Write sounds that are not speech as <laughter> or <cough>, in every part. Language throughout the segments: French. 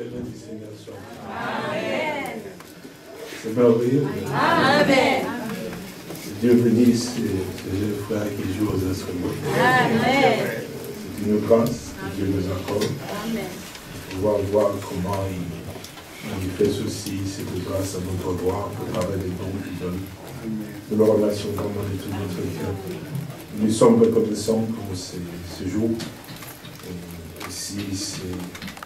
Amen. C'est merveilleux. Amen. Dieu bénisse ces deux frères qui jouent aux instruments. Amen. C'est une grâce que Dieu nous accorde. Amen. Pouvoir voir comment il, il fait ceci, c'est de grâce à notre droit, au travers des dons qu'il donne. Nous le remercions vraiment de tout notre cœur. Nous sommes reconnaissants pour ce, ce jour. Et ici, c'est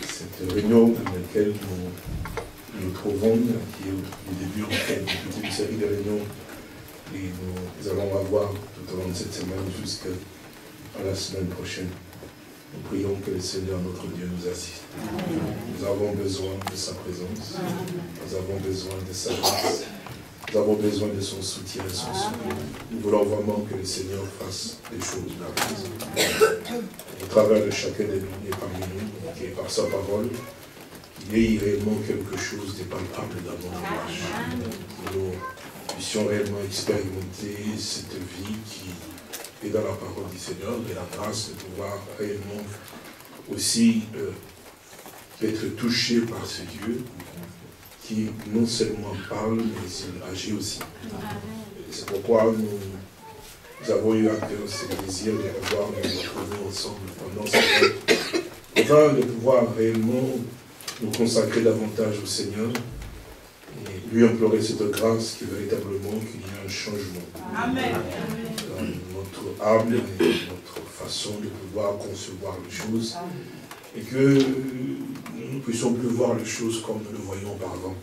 cette réunion dans laquelle nous nous trouvons, qui est au début en fait d'une petite série de réunions et nous allons avoir tout au long de cette semaine jusqu'à la semaine prochaine. Nous prions que le Seigneur, notre Dieu, nous assiste. Nous avons besoin de sa présence. Nous avons besoin de sa grâce. Nous avons besoin de son soutien et son soutien. Nous voulons vraiment que le Seigneur fasse des choses merveilleuses. Au travers de chacun de nous et parmi nous, qui est par sa parole, il y ait réellement quelque chose de palpable dans notre marche. Que nous puissions réellement expérimenter cette vie qui est dans la parole du Seigneur et la grâce de pouvoir réellement aussi euh, être touché par ce Dieu qui non seulement parle, mais il agit aussi. C'est pourquoi nous, nous, avons eu à cœur ce désir de de nous retrouver ensemble pendant ce temps, afin de pouvoir réellement nous consacrer davantage au Seigneur et lui implorer cette grâce qui véritablement qu'il y ait un changement Amen. dans notre âme et notre façon de pouvoir concevoir les choses et que nous ne puissions plus voir les choses comme nous le voyions auparavant,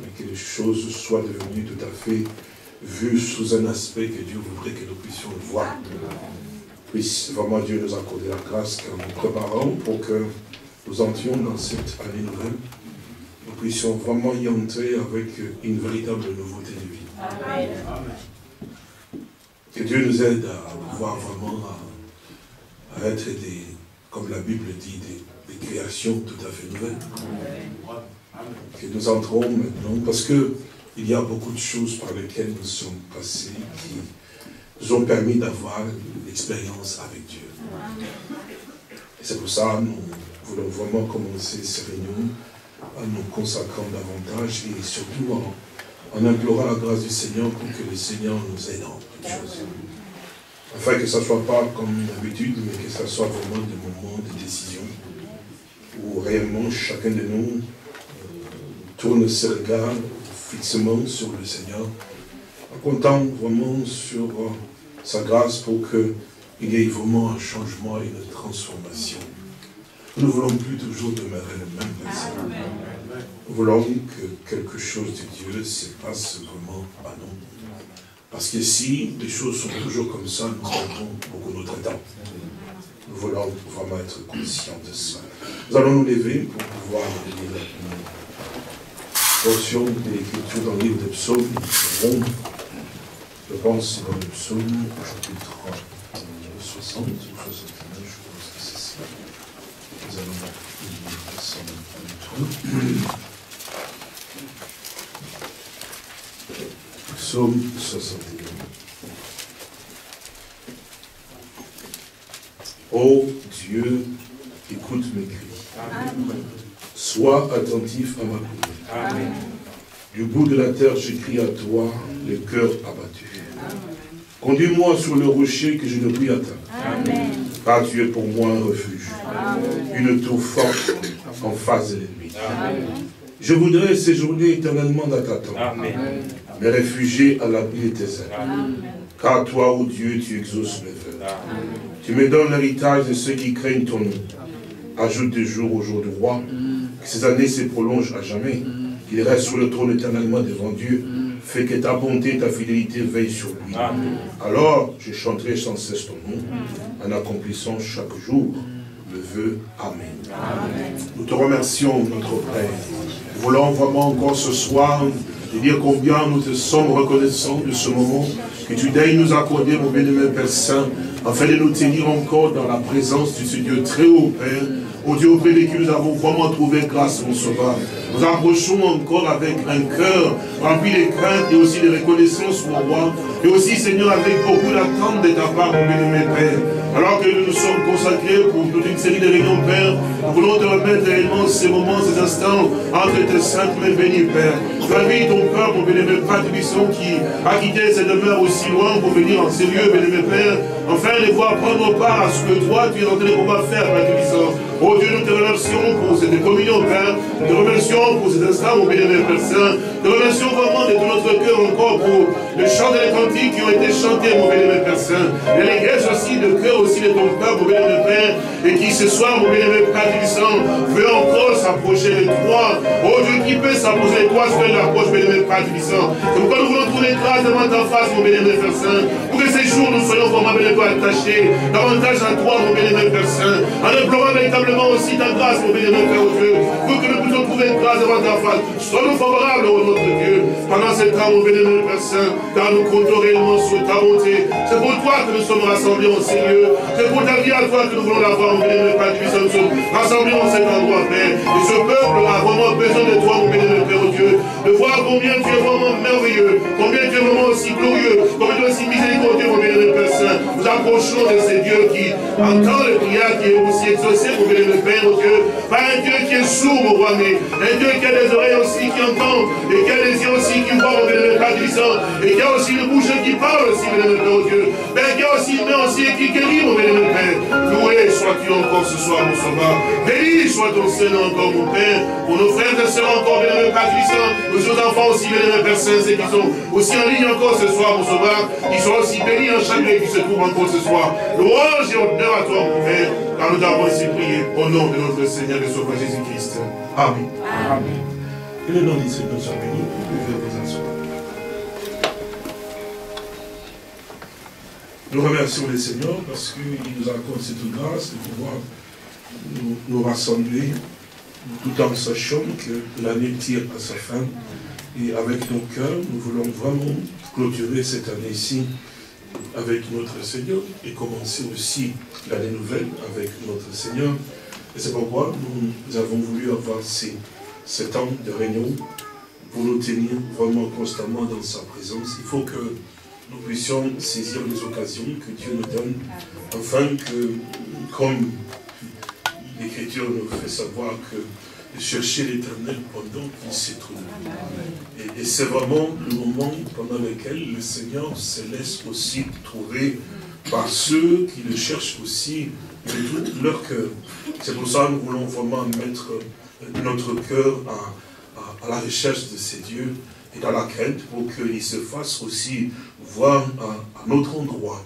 mais que les choses soient devenues tout à fait vues sous un aspect que Dieu voudrait que nous puissions voir. Puisse vraiment Dieu nous accorder la grâce qu'en nous préparons pour que nous entrions dans cette année nouvelle, nous puissions vraiment y entrer avec une véritable nouveauté de vie. Que Dieu nous aide à pouvoir vraiment à être des, comme la Bible dit, des, des créations tout à fait nouvelles. Que nous entrons maintenant, parce que il y a beaucoup de choses par lesquelles nous sommes passés qui nous ont permis d'avoir l'expérience avec Dieu. C'est pour ça que nous voulons vraiment commencer ces réunions en nous consacrant davantage et surtout en, implorant la grâce du Seigneur pour que le Seigneur nous aide en toutes choses. Afin que ça ne soit pas comme une habitude, mais que ça soit vraiment des moments de décision où réellement chacun de nous euh, tourne ses regards fixement sur le Seigneur, en comptant vraiment sur euh, sa grâce pour qu'il y ait vraiment un changement et une transformation. Nous ne voulons plus toujours demeurer le même personne. Nous voulons que quelque chose de Dieu se passe vraiment à nous. Parce que si les choses sont toujours comme ça, nous perdons beaucoup notre temps. Nous voulons vraiment être conscients de ça. Nous allons nous lever pour pouvoir lire une portion de l'écriture dans le livre de psaumes. Je pense dans le psaume, chapitre 60 ou 61, je pense que c'est ça. Nous allons lire ensemble. Psaume 61. Ô Dieu, écoute mes cris. Sois attentif à ma prière. Du bout de la terre, je crie à toi, le cœur abattu. Conduis-moi sur le rocher que je ne puis atteindre. Car tu es pour moi un refuge, une tour forte en face de l'ennemi. Je voudrais séjourner éternellement dans ta tente, me réfugier à l'abri de tes ailes. Car toi, ô Dieu, tu exauces mes vœux. Tu me donnes l'héritage de ceux qui craignent ton nom. Ajoute des jours au jour du roi, que ces années se prolongent à jamais, qu'il reste sur le trône éternellement devant Dieu, fais que ta bonté et ta fidélité veillent sur lui. Alors, je chanterai sans cesse ton nom, en accomplissant chaque jour le vœu. Amen. Nous te remercions, notre Père. Nous voulons vraiment encore ce soir te dire combien nous te sommes reconnaissants de ce moment que tu daignes nous accorder, mon bien-aimé Père Saint, afin de nous tenir encore dans la présence de ce Dieu très haut, Père, au Dieu auprès de qui nous avons vraiment trouvé grâce, mon Sauveur. Nous approchons encore avec un cœur rempli de crainte et aussi de reconnaissance, mon roi, et aussi, Seigneur, avec beaucoup d'attente de ta part, mon bien-aimé Père. Alors que nous nous sommes consacrés pour toute une série de réunions, Père, nous voulons te remettre réellement ces moments, ces instants entre tes saintes mains bénies, Père. Famille ton peuple, mon bénémoine Père qui a quitté cette demeure aussi loin pour venir en ces lieux, bénémoine Père, enfin les voir prendre part à ce que toi, tu es en train de faire, Père. Oh Dieu, nous te remercions pour cette communion, Père. Nous te remercions pour cet instant, mon bénémoine Père Saint. Nous te remercions vraiment de tout notre cœur encore pour le chant des cantiques qui ont été chantés, mon bénémoine Père Saint. Et les aussi de cœur aussi de ton peuple, mon bénémoine Père. Et qui ce soir, mon bénémoine Père Tubissant, veut encore s'approcher de toi. Oh Dieu, qui peut s'approcher de toi, que l'approche, bénémoine Père Tubissant. C'est pourquoi nous voulons trouver grâce devant ta face, mon bénémoine Père Saint. Pour que ces jours, nous soyons vraiment, bénémoine attachés davantage à toi, mon bénémoine Père Saint. En implorant véritablement aussi ta grâce, mon bénémoine Père Dieu, pour que nous puissions trouver grâce devant ta face. Sois-nous favorables, au notre Dieu, pendant ce temps, mon bénémoine Père Saint, car nous comptons réellement sur ta bonté. C'est pour toi que nous sommes rassemblés en ces lieux. C'est pour ta vie à toi que nous voulons l'avoir, mon bénémoine Père Dieu. Nous rassemblés en cet endroit, Père. Et ce peuple a vraiment besoin de toi, mon bénémoine Père Dieu, de voir combien tu es vraiment merveilleux, combien tu es vraiment aussi glorieux, aussi miséricordieux, mon bénémoine Père Saint. Nous approchons de ces dieux qui entendent les prières, qui est aussi exaucé, mon bénémoine le Père, oh Dieu, pas un Dieu qui est sourd, mon roi, mais un Dieu qui a des oreilles aussi, qui entend, et qui a des yeux aussi, qui voient, mon bénémoine Père glissant, et qui a aussi le bouche qui parle aussi, mon Père, oh Dieu, mais qui a aussi une main aussi, et qui guérit, mon bénémoine Père. Loué sois-tu encore ce soir, mon sauveur. Béni soit ton Seigneur encore, mon Père, pour nos frères et sœurs encore, bénémoine Père glissant, nos enfants aussi, bénémoine Père Saint, et qui sont aussi en ligne encore ce soir, mon sauveur, qui sont aussi bénis en chaque qui se trouve encore ce soir. Louange et honneur à toi, mon Père, car nous avons ainsi prié au nom de notre Seigneur et Sauveur Jésus-Christ. Amen. Amen. Que le nom du Seigneur soit béni. Nous remercions le Seigneur parce qu'il nous accorde cette grâce de pouvoir nous, nous, rassembler tout en sachant que l'année tire à sa fin. Et avec nos cœurs, nous voulons vraiment clôturer cette année-ci avec notre Seigneur et commencer aussi l'année nouvelle avec notre Seigneur. Et c'est pourquoi nous avons voulu avoir ces, temps de réunion pour nous tenir vraiment constamment dans sa présence. Il faut que nous puissions saisir les occasions que Dieu nous donne, afin que, comme l'Écriture nous fait savoir que de chercher l'éternel pendant qu'il s'est trouvé. Et, et c'est vraiment le moment pendant lequel le Seigneur se laisse aussi trouver par ceux qui le cherchent aussi de tout leur cœur. C'est pour ça que nous voulons vraiment mettre notre cœur à, la recherche de ces dieux et dans la crainte pour qu'ils se fassent aussi voir à, notre endroit.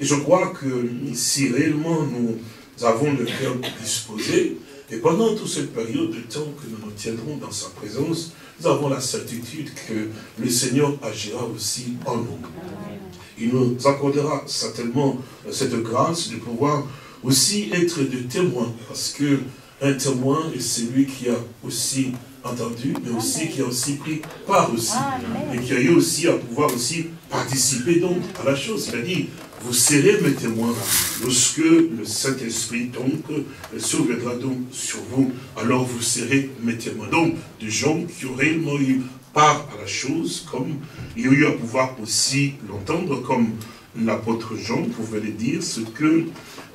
Et je crois que si réellement nous avons le cœur disposé, et pendant toute cette période de temps que nous nous tiendrons dans sa présence, nous avons la certitude que le Seigneur agira aussi en nous. Il nous accordera certainement cette grâce de pouvoir aussi être de témoin, parce que un témoin est celui qui a aussi entendu, mais aussi qui a aussi pris part aussi, et qui a eu aussi à pouvoir aussi participer donc à la chose. Dit, vous serez mes témoins lorsque le Saint-Esprit donc s'ouvrira donc sur vous, alors vous serez mes témoins. Donc, des gens qui ont réellement eu part à la chose, comme il y a eu à pouvoir aussi l'entendre, comme l'apôtre Jean pouvait le dire, ce que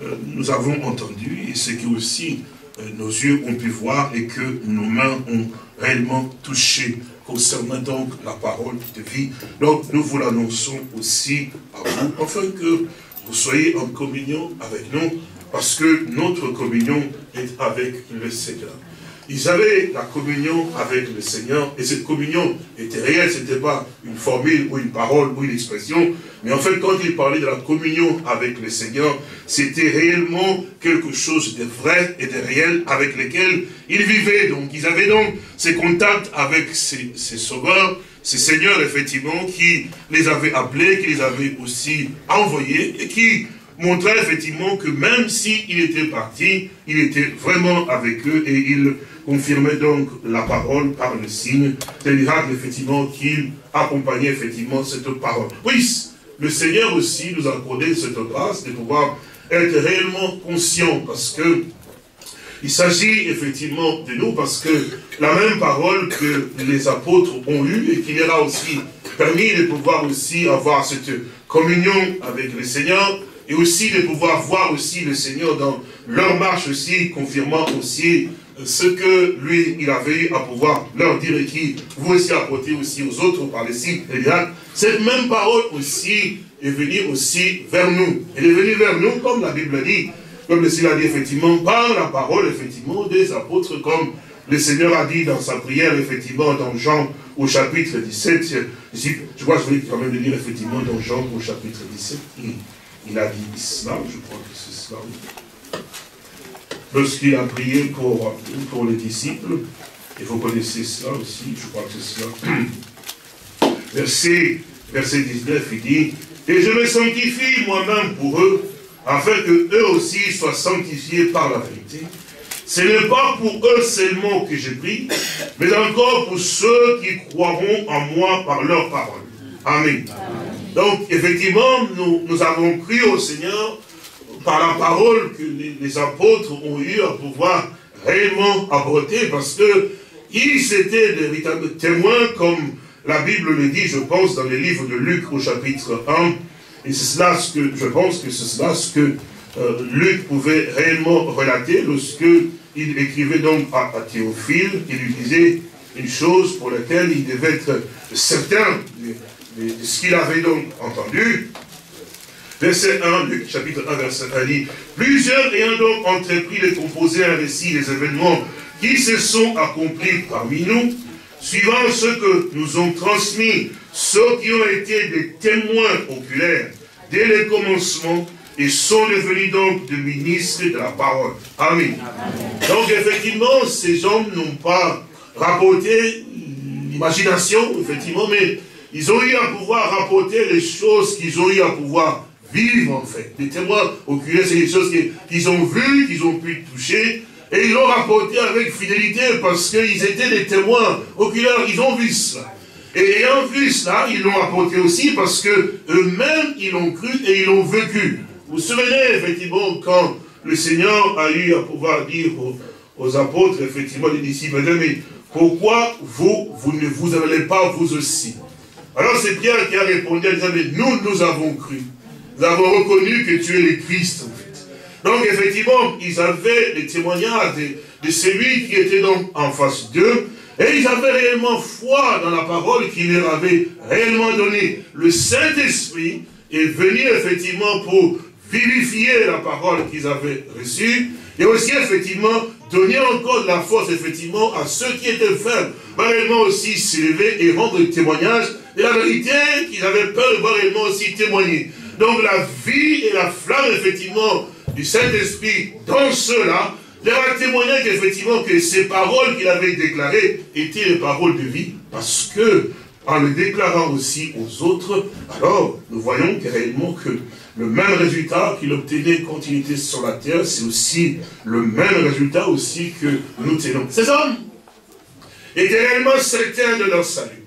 euh, nous avons entendu et ce que aussi euh, nos yeux ont pu voir et que nos mains ont réellement touché concernant donc la parole de vie. Donc nous vous l'annonçons aussi à vous, afin que vous soyez en communion avec nous, parce que notre communion est avec le Seigneur. Ils avaient la communion avec le Seigneur, et cette communion était réelle, ce n'était pas une formule ou une parole ou une expression, mais en fait, quand ils parlaient de la communion avec le Seigneur, c'était réellement quelque chose de vrai et de réel avec lequel ils vivaient. Donc, ils avaient donc ces contacts avec ces, ces sauveurs, ces seigneurs, effectivement, qui les avaient appelés, qui les avaient aussi envoyés, et qui montrait effectivement que même s'il était parti, il était vraiment avec eux et il confirmait donc la parole par le signe des miracles, effectivement, qu'il accompagnait effectivement cette parole. Oui, le Seigneur aussi nous a accordé cette grâce de pouvoir être réellement conscient parce que il s'agit effectivement de nous parce que la même parole que les apôtres ont eue et qui leur a aussi permis de pouvoir aussi avoir cette communion avec le Seigneur, et aussi de pouvoir voir aussi le Seigneur dans leur marche aussi, confirmant aussi ce que lui, il avait eu à pouvoir leur dire et qui vous aussi apporter aussi aux autres par les signes et Cette même parole aussi est venue aussi vers nous. Elle est venue vers nous, comme la Bible dit, comme le Seigneur a dit effectivement, par la parole effectivement des apôtres, comme le Seigneur a dit dans sa prière effectivement dans Jean au chapitre 17. Je crois que je voulais quand même le dire effectivement dans Jean au chapitre 17. Il, a dit cela, je crois que c'est cela lorsqu'il a prié pour, pour les disciples, et vous connaissez cela aussi, je crois que c'est cela. <clears throat> Verset, verset 19, il dit, et je me sanctifie moi-même pour eux, afin que eux aussi soient sanctifiés par la vérité. Ce n'est pas pour eux seulement que je prie, mais encore pour ceux qui croiront en moi par leur parole. Amen. Donc, effectivement, nous, nous avons cru au Seigneur par la parole que les, apôtres ont eu à pouvoir réellement apporter, parce que ils étaient de véritables témoins, comme la Bible le dit, je pense, dans le livre de Luc au chapitre 1, et c'est cela ce que, je pense que c'est cela ce que euh, Luc pouvait réellement relater lorsque il écrivait donc à, Théophile, il lui disait une chose pour laquelle il devait être certain de ce qu'il avait donc entendu, Verset 1, Luc chapitre 1, verset 1 dit, Plusieurs ayant donc entrepris de composer un récit des événements qui se sont accomplis parmi nous, suivant ce que nous ont transmis ceux qui ont été des témoins oculaires dès le commencement et sont devenus donc des ministres de la parole. Amen. Donc effectivement, ces hommes n'ont pas rapporté l'imagination, effectivement, mais ils ont eu à pouvoir rapporter les choses qu'ils ont eu à pouvoir vivre en fait. Les témoins oculaires, c'est des choses qu'ils ont vues, qu'ils ont pu toucher, et ils l'ont rapporté avec fidélité parce qu'ils étaient des témoins oculaires, ils ont vu cela. Et ayant vu cela, ils l'ont apporté aussi parce que eux-mêmes, ils l'ont cru et ils l'ont vécu. Vous vous souvenez, effectivement, quand le Seigneur a eu à pouvoir dire aux, apôtres, effectivement, les disciples, mais pourquoi vous, vous ne vous allez pas vous aussi? Alors c'est Pierre qui a répondu, mais nous, nous avons cru. Nous avons reconnu que tu es le Christ, en fait. Donc, effectivement, ils avaient les témoignages de, celui qui était donc en face d'eux, et ils avaient réellement foi dans la parole qu'il leur avait réellement donnée. Le Saint-Esprit est venu, effectivement, pour vivifier la parole qu'ils avaient reçue, et aussi, effectivement, donner encore de la force, effectivement, à ceux qui étaient faibles, réellement aussi s'élever et rendre témoignage de la vérité qu'ils avaient peur de réellement aussi témoigner. Donc la vie et la flamme, effectivement, du Saint-Esprit dans ceux-là, leur a témoigné qu'effectivement que ces paroles qu'il avait déclarées étaient les paroles de vie, parce que, en le déclarant aussi aux autres, alors nous voyons réellement que le même résultat qu'il obtenait quand il était sur la terre, c'est aussi le même résultat aussi que nous tenons. Ces hommes étaient réellement certains de leur salut.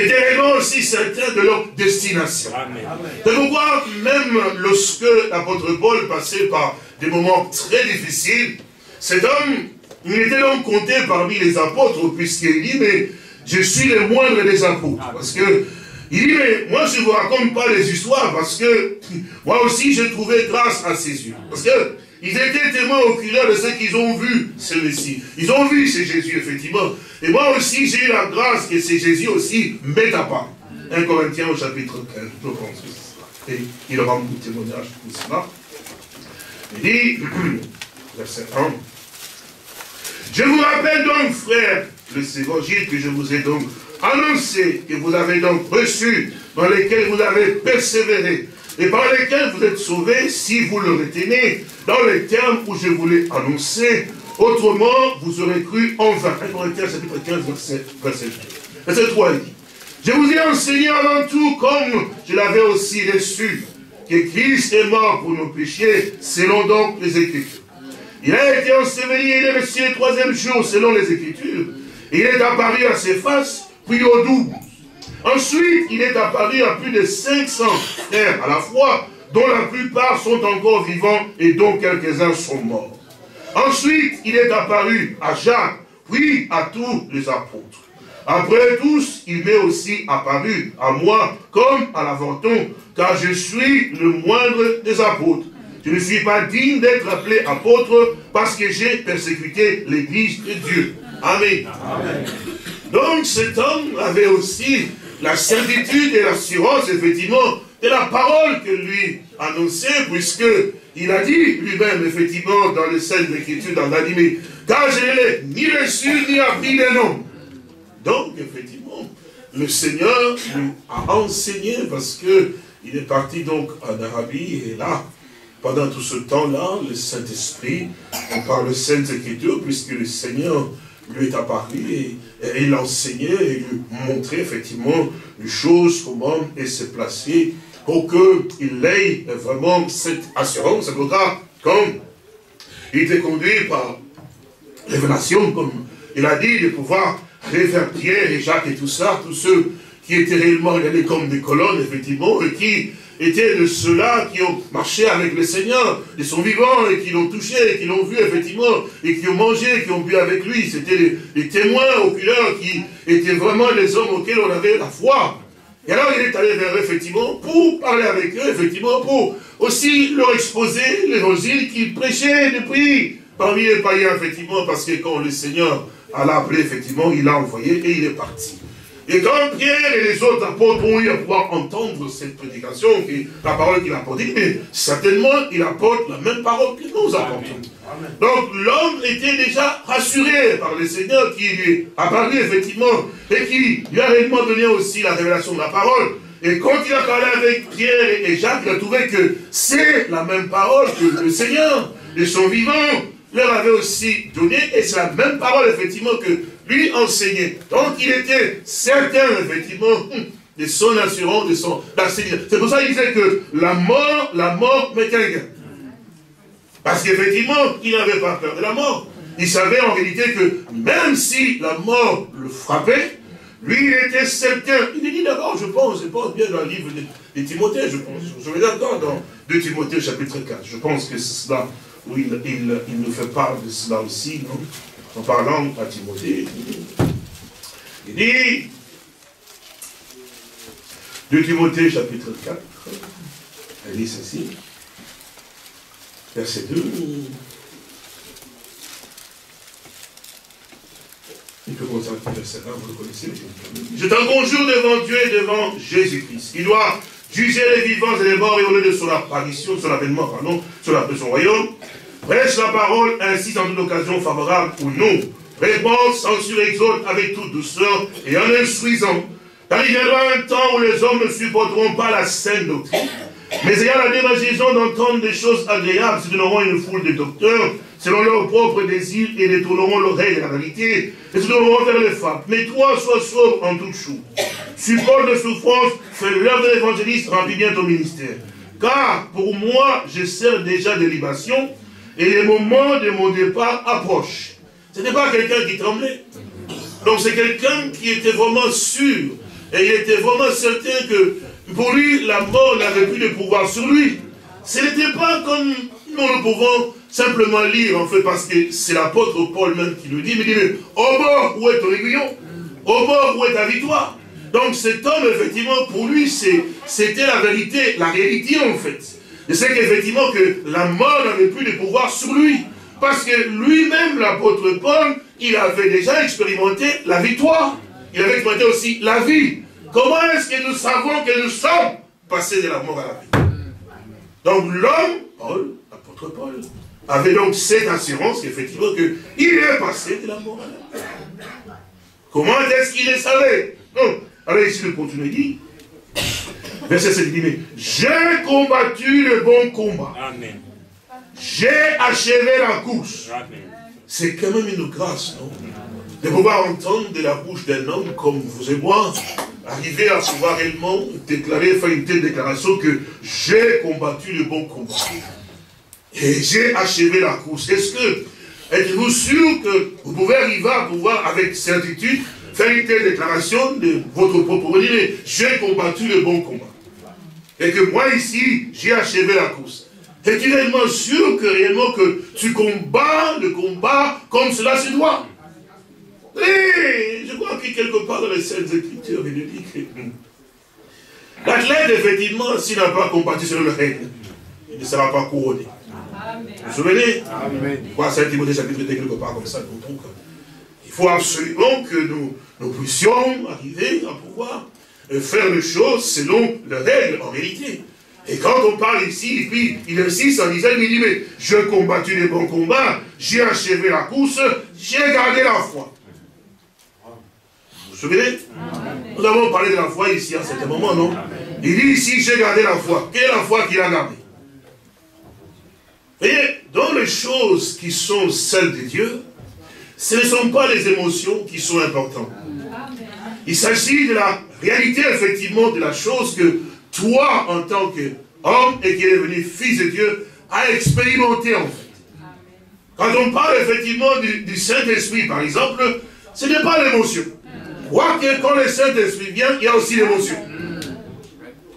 Réellement aussi certains de leur destination. C'est pourquoi même lorsque l'apôtre Paul passait par des moments très difficiles, cet homme, il était donc compté parmi les apôtres, puisqu'il dit, mais je suis le moindre des apôtres. Parce que, il dit, mais moi je ne vous raconte pas les histoires, parce que moi aussi j'ai trouvé grâce à ses yeux. Parce que ils étaient témoins oculaires de ce qu'ils ont vu, celui-ci. Ils ont vu c'est Jésus, effectivement. Et moi aussi, j'ai eu la grâce que c'est Jésus aussi met à part. 1 Corinthiens au chapitre 15, je pense. Et il rend tout témoignage pour cela. Il dit, <clears throat> verset 1, Je vous rappelle donc, frères, les évangiles que je vous ai donc annoncé, que vous avez donc reçu, dans lesquels vous avez persévéré, et par lesquels vous êtes sauvés si vous le retenez, dans les termes où je voulais annoncer, autrement vous aurez cru en vain. 1 Corinthiens chapitre 15, verset, verset 2. Verset 3, il dit, je vous ai enseigné avant tout, comme je l'avais aussi reçu, que Christ est mort pour nos péchés, selon donc les Écritures. Il a été enseveli et il est le troisième jour, selon les Écritures. il est apparu à ses faces, puis au double. Ensuite, il est apparu à plus de 500 frères à la fois, dont la plupart sont encore vivants et dont quelques-uns sont morts. Ensuite, il est apparu à Jacques, puis à tous les apôtres. Après tous, il m'est aussi apparu à moi comme à l'aventon, car je suis le moindre des apôtres. Je ne suis pas digne d'être appelé apôtre parce que j'ai persécuté l'église de Dieu. Amen. Donc cet homme avait aussi la certitude et l'assurance, effectivement, de la parole que lui annonçait, puisque il a dit lui-même, effectivement, dans les scènes d'écriture, dans l'animé, car je ne l'ai ni reçu ni appris des noms. Donc, effectivement, le Seigneur lui a enseigné parce que il est parti donc en Arabie et là, pendant tout ce temps-là, le Saint-Esprit, par le Sainte Écriture, puisque le Seigneur lui est apparu et, il enseignait et lui montrait effectivement les choses, comment il s'est placé pour qu'il ait vraiment cette assurance. C'est pourquoi, comme il était conduit par révélation, comme il a dit, de pouvoir Pierre et Jacques et tout ça, tous ceux qui étaient réellement regardés comme des colonnes, effectivement, et qui étaient de ceux-là qui ont marché avec le Seigneur, ils sont vivants et qui l'ont touché, et qui l'ont vu effectivement, et qui ont mangé, qui ont bu avec lui. C'était les, témoins oculaires qui étaient vraiment les hommes auxquels on avait la foi. Et alors il est allé vers eux, effectivement, pour parler avec eux, effectivement, pour aussi leur exposer l'évangile qu'il prêchait depuis parmi les païens, effectivement, parce que quand le Seigneur l'a appelé, effectivement, il l'a envoyé et il est parti. Et quand Pierre et les autres apôtres ont eu à pouvoir entendre cette prédication, la parole qu'il a apportée, mais certainement il apporte la même parole que nous apportons. Donc l'homme était déjà rassuré par le Seigneur qui lui est apparu effectivement et qui lui a réellement donné aussi la révélation de la parole. Et quand il a parlé avec Pierre et Jacques, il a trouvé que c'est la même parole que le Seigneur, et son vivant, leur avait aussi donné, et c'est la même parole effectivement que lui enseignait. Donc il était certain effectivement <laughs> de son assurance, de son C'est pour ça qu'il disait que la mort, la mort m'est quelqu'un. Parce qu'effectivement, il n'avait pas peur de la mort. Il savait en réalité que même si la mort le frappait, lui, il était certain. Il dit d'abord, je pense, je pense bien dans le livre de, Timothée, je pense. Je vais d'accord dans 2 Timothée chapitre 4. Je pense que c'est cela où il, il, nous fait part de cela aussi, non? En parlant à Timothée. Il dit, 2 Timothée chapitre 4, elle dit ceci, verset 2. Il peut commencer à verset 1, vous le connaissez. Je t'en conjure devant Dieu et devant Jésus-Christ. Il doit juger les vivants et les morts et au lieu de son apparition, son avènement, pardon, de son royaume. Prêche la parole ainsi dans une occasion favorable ou non. Réponse, censure, exhorte avec toute douceur et en instruisant. Car il viendra un temps où les hommes ne supporteront pas la saine doctrine. Mais ayant la démagisation d'entendre des choses agréables, se donneront une foule de docteurs, selon leurs propres désirs, et détourneront l'oreille de la réalité, et se donneront vers les femmes. Mais toi, sois sauve en toute chose. Supporte de souffrance, fais l'œuvre de l'évangéliste, remplis bien ton ministère. Car pour moi, je sers déjà de libation, et le moment de mon départ approche. Ce n'est pas quelqu'un qui tremblait. Donc c'est quelqu'un qui était vraiment sûr, et il était vraiment certain que pour lui, la mort n'avait plus de pouvoir sur lui. Ce n'était pas comme nous le pouvons simplement lire, en fait, parce que c'est l'apôtre Paul même qui le dit, mais il dit, mais au bord, où est ton aiguillon? Au bord, où est ta victoire? Donc cet homme, effectivement, pour lui, c'était la vérité, la réalité, en fait. Et c'est qu'effectivement que la mort n'avait plus de pouvoir sur lui. Parce que lui-même, l'apôtre Paul, il avait déjà expérimenté la victoire. Il avait expérimenté aussi la vie. Comment est-ce que nous savons que nous sommes passés de la mort à la vie? Donc l'homme, Paul, l'apôtre Paul, avait donc cette assurance effectivement qu'il est passé de la mort à la vie. Comment est-ce qu'il le savait? Non. Alors ici le continue dit, verset 7, il dit, mais j'ai combattu le bon combat. Amen. J'ai achevé la course. C'est quand même une grâce, non? De pouvoir entendre de la bouche d'un homme comme vous et moi, arriver à pouvoir réellement déclarer, faire une telle déclaration que j'ai combattu le bon combat. Et j'ai achevé la course. Est-ce que, êtes-vous sûr que vous pouvez arriver à pouvoir, avec certitude, faire une telle déclaration de votre propre dire, j'ai combattu le bon combat. Et que moi ici, j'ai achevé la course. Es-tu réellement sûr que réellement que tu combats le combat comme cela se doit? Et je crois que quelque part dans les Saintes Écritures, il dit que l'athlète, effectivement, s'il n'a pas combattu sur le règne, il ne sera pas couronné. Vous vous souvenez? Amen. Quoi, Saint Timothée chapitre 2, quelque part comme ça, donc, il faut absolument que nous, nous puissions arriver à pouvoir faire les choses selon le règle en réalité. Et quand on parle ici, puis il insiste en disant, il dit, mais je combattu les bons combats, j'ai achevé la course, j'ai gardé la foi. Vous vous souvenez? Nous avons parlé de la foi ici à certain moment, non? Il dit ici, j'ai gardé la foi. Quelle est la foi qu'il a gardée? Vous voyez, dans les choses qui sont celles de Dieu, ce ne sont pas les émotions qui sont importantes. Il s'agit de la réalité, effectivement, de la chose que toi, en tant qu'homme et qui est devenu fils de Dieu, a expérimenté en fait. Quand on parle effectivement du, Saint-Esprit, par exemple, ce n'est pas l'émotion. Quoique quand le Saint-Esprit vient, il y a aussi l'émotion.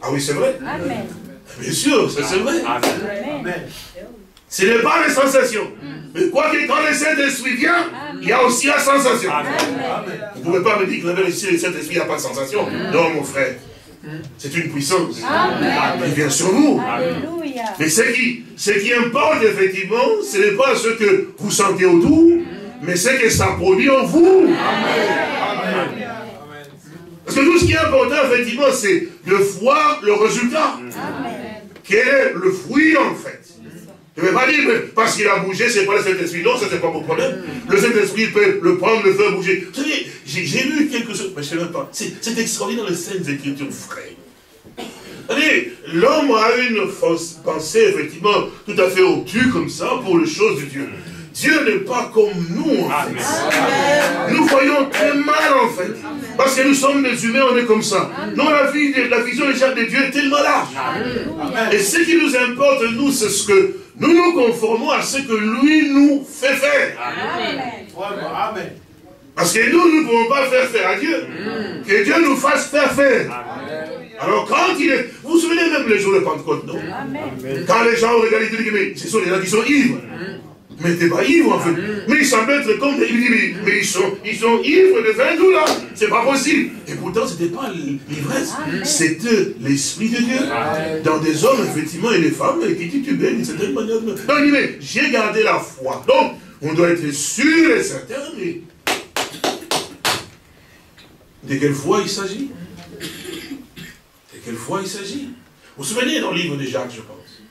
Ah oui, c'est vrai Bien sûr, c'est vrai. Ce n'est pas les sensations. Mais quoi que quand le Saint-Esprit vient, il y a aussi la sensation. Vous ne pouvez pas me dire que le Saint-Esprit, il n'y a pas de sensation. Non, mon frère. C'est une puissance qui vient sur vous. Mais ce qui, ce qui importe, effectivement, ce n'est pas ce que vous sentez autour, mais ce que ça produit en vous. Parce que tout ce qui est important, effectivement, c'est de voir le résultat. Quel est le fruit, en fait? Je ne vais pas dire, mais parce qu'il a bougé, c'est pas le Saint-Esprit. Non, ça, c'est pas mon problème. Le Saint-Esprit peut le prendre, le faire bouger. Vous savez, j'ai vu quelque chose, mais je ne sais même pas. C'est extraordinaire, les Saintes Écritures, frère. L'homme a une fausse pensée, effectivement, tout à fait obtuse comme ça, pour les choses de Dieu. Dieu n'est pas comme nous, en fait. Nous voyons très mal, en fait. Parce que nous sommes des humains, on est comme ça. Non, la, vie, la vision déjà de Dieu est tellement large. Et ce qui nous importe, nous, c'est ce que nous nous conformons à ce que lui nous fait faire. Amen. Parce que nous, nous ne pouvons pas faire faire à Dieu. Que Dieu nous fasse faire faire. Alors quand il est... Vous vous souvenez même les jours de Pentecôte, non? Quand les gens regardent, ils disent, mais ce sont les gens qui sont ivres. Mais t'es pas ivre en fait. Mais ils semblent être comme des... Mais, mais ils, sont, ils sont ivres de vin tout là. C'est pas possible. Et pourtant, c'était pas l'ivresse. C'était l'Esprit de Dieu. Dans des hommes, effectivement, et des femmes qui titubaient d'une certaine manière. Non, il dit, mais j'ai gardé la foi. Donc, on doit être sûr et certain, mais... De quelle foi il s'agit? De quelle foi il s'agit? Vous vous souvenez dans le livre de Jacques, je pense?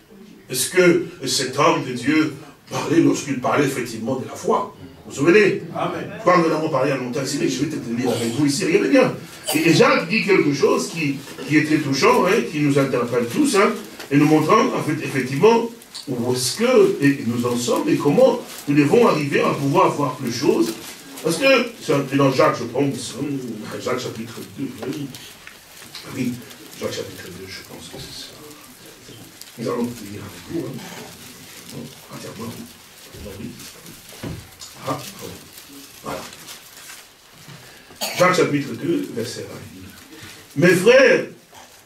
Est-ce que cet homme de Dieu parlait lorsqu'il parlait effectivement de la foi Vous vous souvenez Amen. Quand nous avons parlé à longtemps je vais le lire avec vous ici, regardez bien. Et Jacques dit quelque chose qui, qui est très touchant, hein, qui nous interpelle tous, hein, et nous montrant en fait, effectivement où est-ce que et nous en sommes et comment nous devons arriver à pouvoir voir plus choses parce que c'est dans Jacques, je pense, hein, Jacques chapitre 2, oui. Oui, Jacques chapitre 2, je pense que c'est ça. Nous allons lire avec vous, hein. Entièrement. Jacques chapitre 2, verset 1. Mes frères,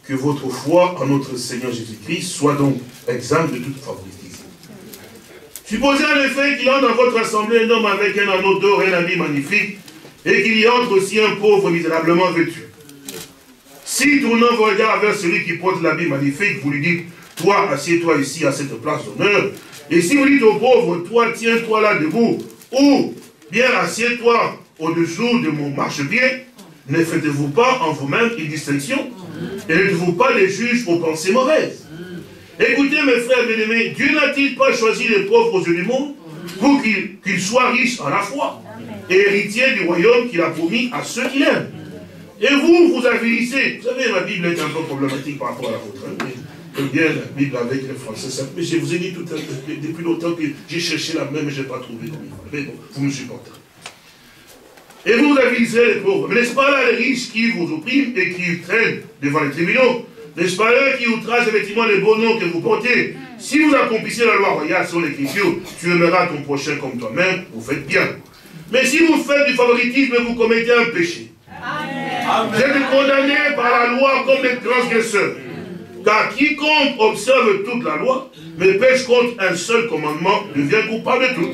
que votre foi en notre Seigneur Jésus-Christ soit donc exemple de toute favoritisme Supposez en effet qu'il entre dans votre assemblée un homme avec un anneau d'or et un habit magnifique, et qu'il y entre aussi un pauvre misérablement vêtu. Si tournant vos regards vers celui qui porte l'habit magnifique, vous lui dites, toi, assieds-toi ici à cette place d'honneur, et si vous dites au pauvre, toi, tiens-toi là debout, ou bien assieds-toi au-dessous de mon marchepied, ne faites-vous pas en vous-même une distinction, et n'êtes-vous pas les juges aux pensées mauvaises? Écoutez mes frères bien-aimés, Dieu n'a-t-il pas choisi les pauvres aux yeux du monde pour qu'ils soient riches à la foi et héritiers du royaume qu'il a promis à ceux qui l'aiment Et vous, vous avilissez. Vous savez, ma Bible est un peu problématique par rapport à la vôtre. Hein, bien la Bible avec les français Mais je vous ai dit tout à, depuis longtemps que j'ai cherché la même et je n'ai pas trouvé Mais bon, vous me supportez. Et vous avisez les pauvres. Mais n'est-ce pas là les riches qui vous oppriment et qui traînent devant les tribunaux? N'est-ce pas eux qui outragent effectivement les beaux noms que vous portez? Si vous accomplissez la loi royale sur l'écriture, tu aimeras ton prochain comme toi-même, vous faites bien. Mais si vous faites du favoritisme, vous commettez un péché. Vous êtes condamnés par la loi comme des transgresseurs. Car quiconque observe toute la loi, mais pêche contre un seul commandement, devient coupable de tout.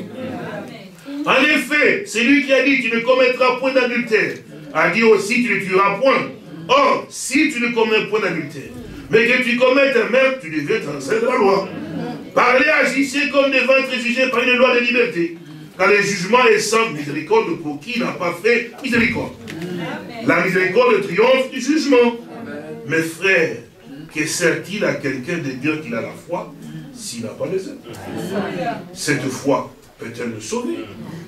En effet, c'est lui qui a dit, tu ne commettras point d'adultère, a dit aussi, tu ne tueras point. Or, si tu ne commets point d'adultère, mais que tu commettes un meurtre, tu deviens transgresseur de la loi. Parlez, agissez comme des ventres jugés par une loi de liberté. Car le jugement est sans miséricorde pour qui n'a pas fait miséricorde. La miséricorde triomphe du jugement. Mes frères, que sert-il à quelqu'un de dire qu'il a la foi s'il n'a pas les œuvres Cette foi peut-elle le sauver?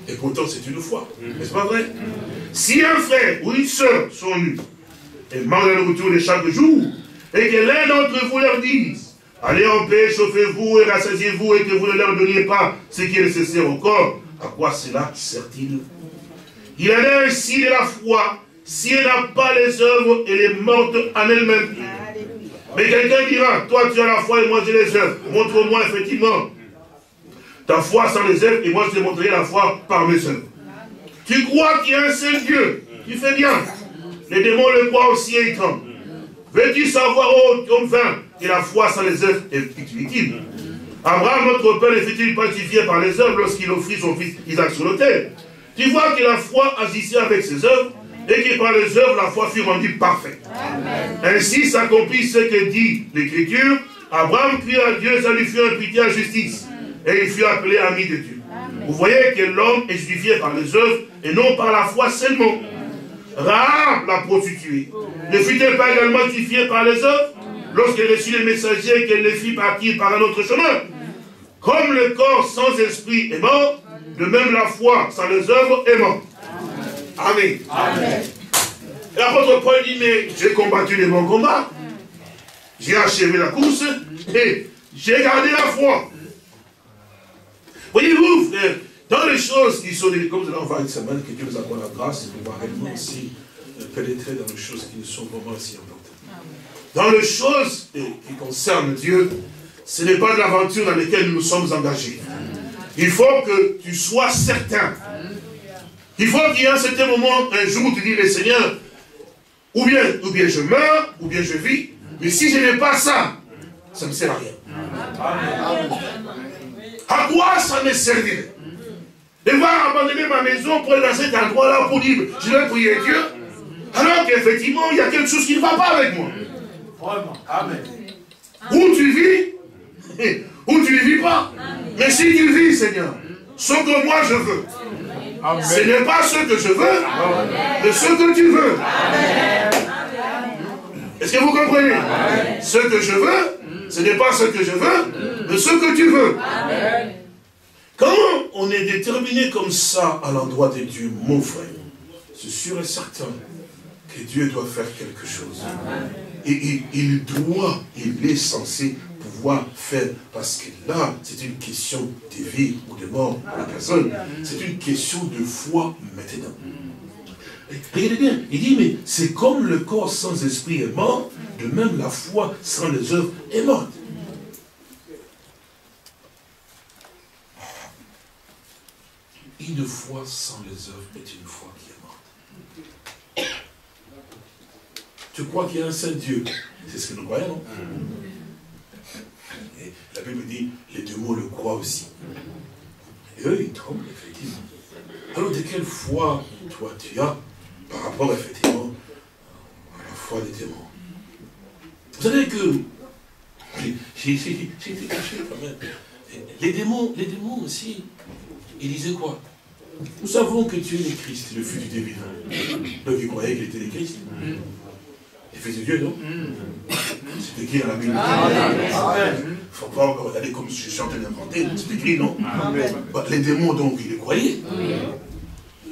Et pourtant, c'est une foi. N'est-ce pas vrai? Si un frère ou une soeur sont nus et mangent le retour de chaque jour, et que l'un d'entre vous leur dise, allez en paix, chauffez-vous et rassasiez-vous, et que vous ne leur donniez pas ce qui est nécessaire au corps, à quoi cela sert-il? Il en est ainsi de la foi, si elle n'a pas les œuvres, elle est morte en elle-même. Mais quelqu'un dira, toi tu as la foi et moi j'ai les œuvres. Montre-moi effectivement ta foi sans les œuvres et moi je te montrerai la foi par mes œuvres. Tu crois qu'il y a un seul Dieu, tu fais bien. Les démons le croient aussi et ils. Veux-tu savoir, oh, homme vain, que la foi sans les œuvres est utile? Abraham, notre père, fut-il pas justifié par les œuvres lorsqu'il offrit son fils Isaac sur l'autel Tu vois que la foi agissait avec ses œuvres et que par les œuvres, la foi fut rendue parfaite. Ainsi s'accomplit ce que dit l'Écriture. Abraham prit à Dieu, ça lui fut imputé à justice. Et il fut appelé ami de Dieu. Vous voyez que l'homme est justifié par les œuvres et non par la foi seulement. Rahab, la prostituée, ne fut-elle pas également justifiée par les œuvres? Lorsqu'elle reçut les messagers qu'elle les fit partir par un autre chemin Comme le corps sans esprit est mort, de même la foi sans les œuvres est morte. Amen. Amen. L'apôtre Paul dit, mais j'ai combattu les bons combats, j'ai achevé la course, et j'ai gardé la foi. Voyez-vous, frère, dans les choses qui sont, comme nous allons voir une semaine, que Dieu nous accorde la grâce de pouvoir réellement aussi euh, pénétrer dans les choses qui sont vraiment si importantes. Dans les choses euh, qui concernent Dieu, ce n'est pas de l'aventure dans laquelle nous nous sommes engagés. Il faut que tu sois certain. Il faut qu'il y ait un certain moment, un jour, où tu dis, le Seigneur, ou bien, ou bien je meurs, ou bien je vis, mais si je n'ai pas ça, ça ne sert à rien. À quoi ça me servirait? Devoir abandonner ma maison pour aller dans cet endroit-là pour dire, je vais prier Dieu, alors qu'effectivement, il y a quelque chose qui ne va pas avec moi. Amen. Où tu vis, <laughs> ou tu ne vis pas. Mais si tu vis, Seigneur, ce que moi je veux, ce n'est pas ce que je veux, mais ce que tu veux. Est-ce que vous comprenez? Ce que je veux, ce n'est pas ce que je veux, mais ce que tu veux. Quand on est déterminé comme ça à l'endroit de Dieu, mon frère, c'est sûr et certain que Dieu doit faire quelque chose. Et il, doit, il est censé pouvoir faire. Parce que là, c'est une question de vie ou de mort pour la personne. C'est une question de foi maintenant. Regardez bien, il dit, mais c'est comme le corps sans esprit est mort, de même la foi sans les œuvres est morte. Une foi sans les œuvres est une foi qui est morte. Tu crois qu'il y a un seul Dieu? C'est ce que nous croyons, non? Bible dit, les démons le croient aussi. Et eux, ils tremblent, effectivement. Alors, de quelle foi, toi, tu as par rapport, effectivement, à la foi des démons Vous savez que, j'ai été caché quand même. Les démons, les démons aussi, ils disaient quoi? Nous savons que tu es le Christ, le fils du Dieu Donc ils croyaient qu'il était le Christ. Le fils de Dieu, non? C'est écrit dans la Bible. Il ne faut pas regarder comme si je suis en train d'inventer. C'est écrit, non? Bah, Les démons, donc, ils le croyaient.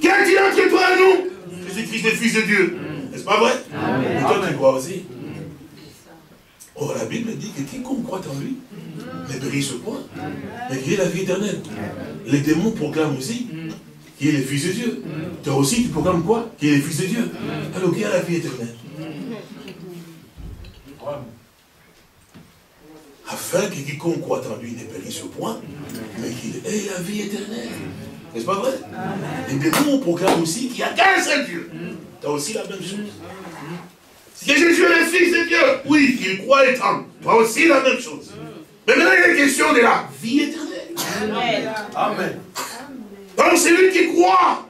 Qu'a-t-il entre toi et nous Jésus-Christ le Fils de Dieu. N'est-ce pas vrai? Et toi, tu crois aussi. Or, la Bible dit que quiconque croit en lui ne périsse point, mais qu'il ait la vie éternelle. Les démons proclament aussi qu'il est le Fils de Dieu. Toi aussi, tu proclames quoi? Qu'il est le Fils de Dieu. Alors, qui a la vie éternelle Afin que quiconque croit en lui ne périsse point, mais qu'il ait la vie éternelle. N'est-ce pas vrai? Les démons proclament aussi qu'il n'y a qu'un seul Dieu. Tu as aussi la même chose. Si Jésus est le Fils de Dieu, oui, il croit être en. Aussi la même chose. Mais maintenant, il une question de la vie éternelle. Amen. Amen. Donc Donc c'est lui qui croit.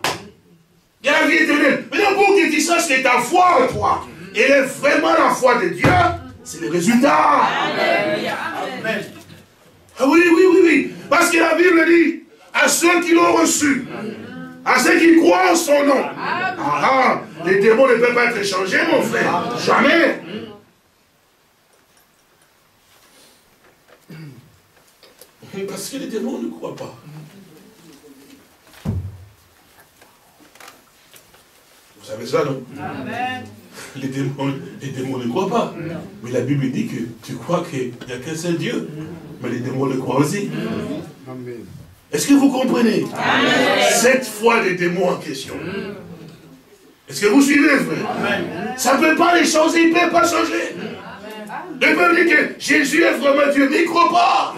Il y a la vie éternelle. Maintenant, pour que tu saches que ta foi en toi, elle est vraiment la foi de Dieu, c'est le résultat. Amen. Ah oui, oui, oui, oui. Parce que la Bible dit, à ceux qui l'ont reçu, à ceux qui croient en son nom. Ah, ah, les démons ne peuvent pas être changés, mon frère. Jamais. Parce que les démons ne croient pas. Vous savez ça, non? Amen. <laughs> Les démons, les démons ne croient pas. Mais la Bible dit que tu crois qu'il n'y a qu'un seul Dieu. Mais les démons le croient aussi. Amen. Est-ce que vous comprenez? Cette foi des démons en question. Est-ce que vous suivez, frère? Ça ne peut pas les changer, il ne peut pas changer. Ne peut dire que Jésus est vraiment Dieu, n'y croit pas.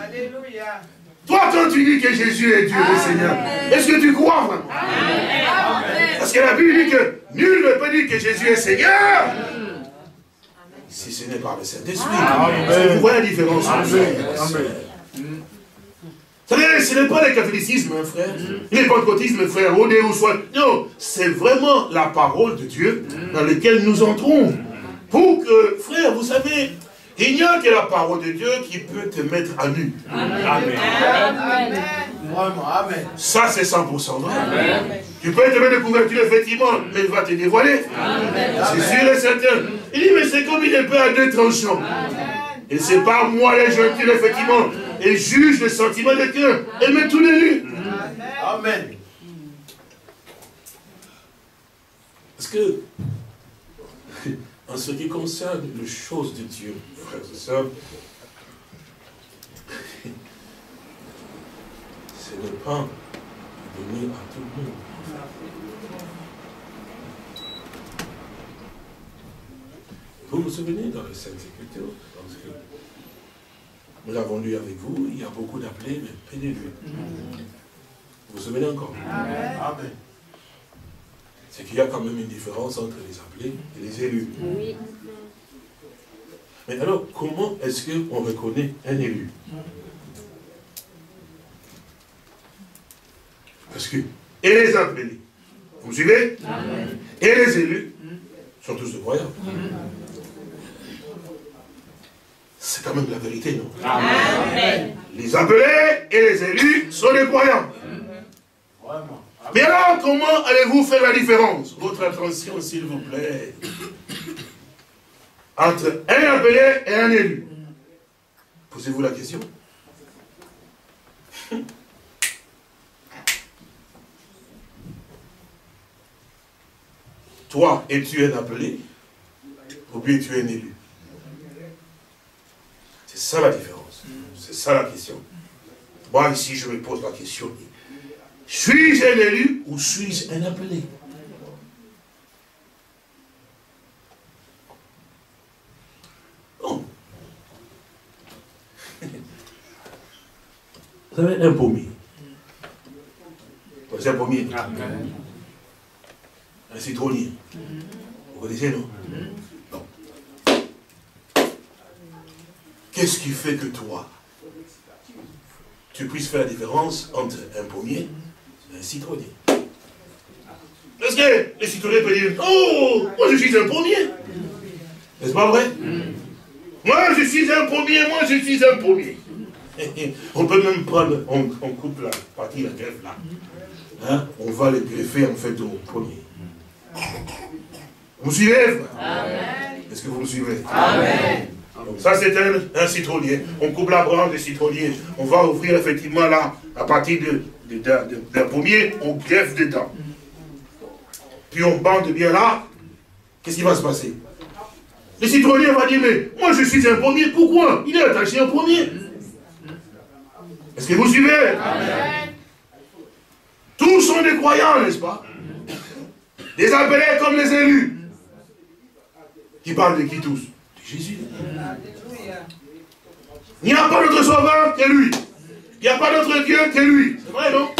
Alléluia. Toi, quand tu dis que Jésus est Dieu, le Seigneur, est-ce que tu crois vraiment Parce que la Bible dit que nul ne peut dire que Jésus est Seigneur si ce n'est pas le Saint-Esprit. Vous voyez la différence Amen. Vous savez, ce n'est pas le catholicisme, hein, frère. Mm. Le pentecôtisme, frère, ou ou soit. Non, c'est vraiment la parole de Dieu dans laquelle nous entrons. Pour que, frère, vous savez, il n'y a que la parole de Dieu qui peut te mettre à nu. Amen. Amen. Ça, c'est 100% vrai. Tu peux te mettre de couverture, effectivement, mais il va te dévoiler. C'est sûr et certain. Il dit, mais c'est comme il est peu à deux tranchants. Et c'est pas moi les gentils, effectivement et juge les sentiments de cœur et met tous les nus. Amen. Parce que, en ce qui concerne les choses de Dieu, frères et sœurs, ce n'est pas donné à tout le monde. Vous vous souvenez dans les Saintes Écritures, nous l'avons lu avec vous, il y a beaucoup d'appelés, mais peu d'élus. Vous vous souvenez encore? Amen. C'est qu'il y a quand même une différence entre les appelés et les élus. Oui. Mais alors, comment est-ce qu'on reconnaît un élu? Parce que, et les appelés, vous me suivez? Amen. Et les élus sont tous de croyants. C'est quand même la vérité, non? Amen. Les appelés et les élus sont des croyants. Mais alors, comment allez-vous faire la différence? Votre attention, s'il vous plaît. Entre un appelé et un élu. Posez-vous la question. Toi, es-tu un appelé ou bien tu es un élu? C'est ça la différence. C'est ça la question. Moi, ici, je me pose la question. Suis-je un élu ou suis-je un appelé? Non. Vous avez un pommier. C'est un pommier? Un citronnier. Vous connaissez, non Qu'est-ce qui fait que toi, tu puisses faire la différence entre un pommier et un citronnier Est-ce que le citronnier peut dire Oh, moi je suis un pommier N'est-ce pas vrai? Moi je suis un pommier, moi je suis un pommier. <laughs> on peut même prendre, on, coupe la partie, la greffe là. Hein? On va le greffer en fait au pommier. Vous suivez? Est-ce que vous me suivez? Amen. Ça, c'est un, citronnier. On coupe la branche du citronnier. On va ouvrir effectivement là, à partir d'un pommier, on greffe dedans. Puis on bande bien là. Qu'est-ce qui va se passer? Le citronnier va dire, mais moi je suis un pommier, pourquoi? Il est attaché au pommier. Est-ce que vous suivez? Tous sont des croyants, n'est-ce pas? Des appelés comme les élus. Qui parlent de qui tous? Jésus. Il n'y a pas d'autre sauveur que lui. Il n'y a pas d'autre Dieu que lui. C'est vrai, non?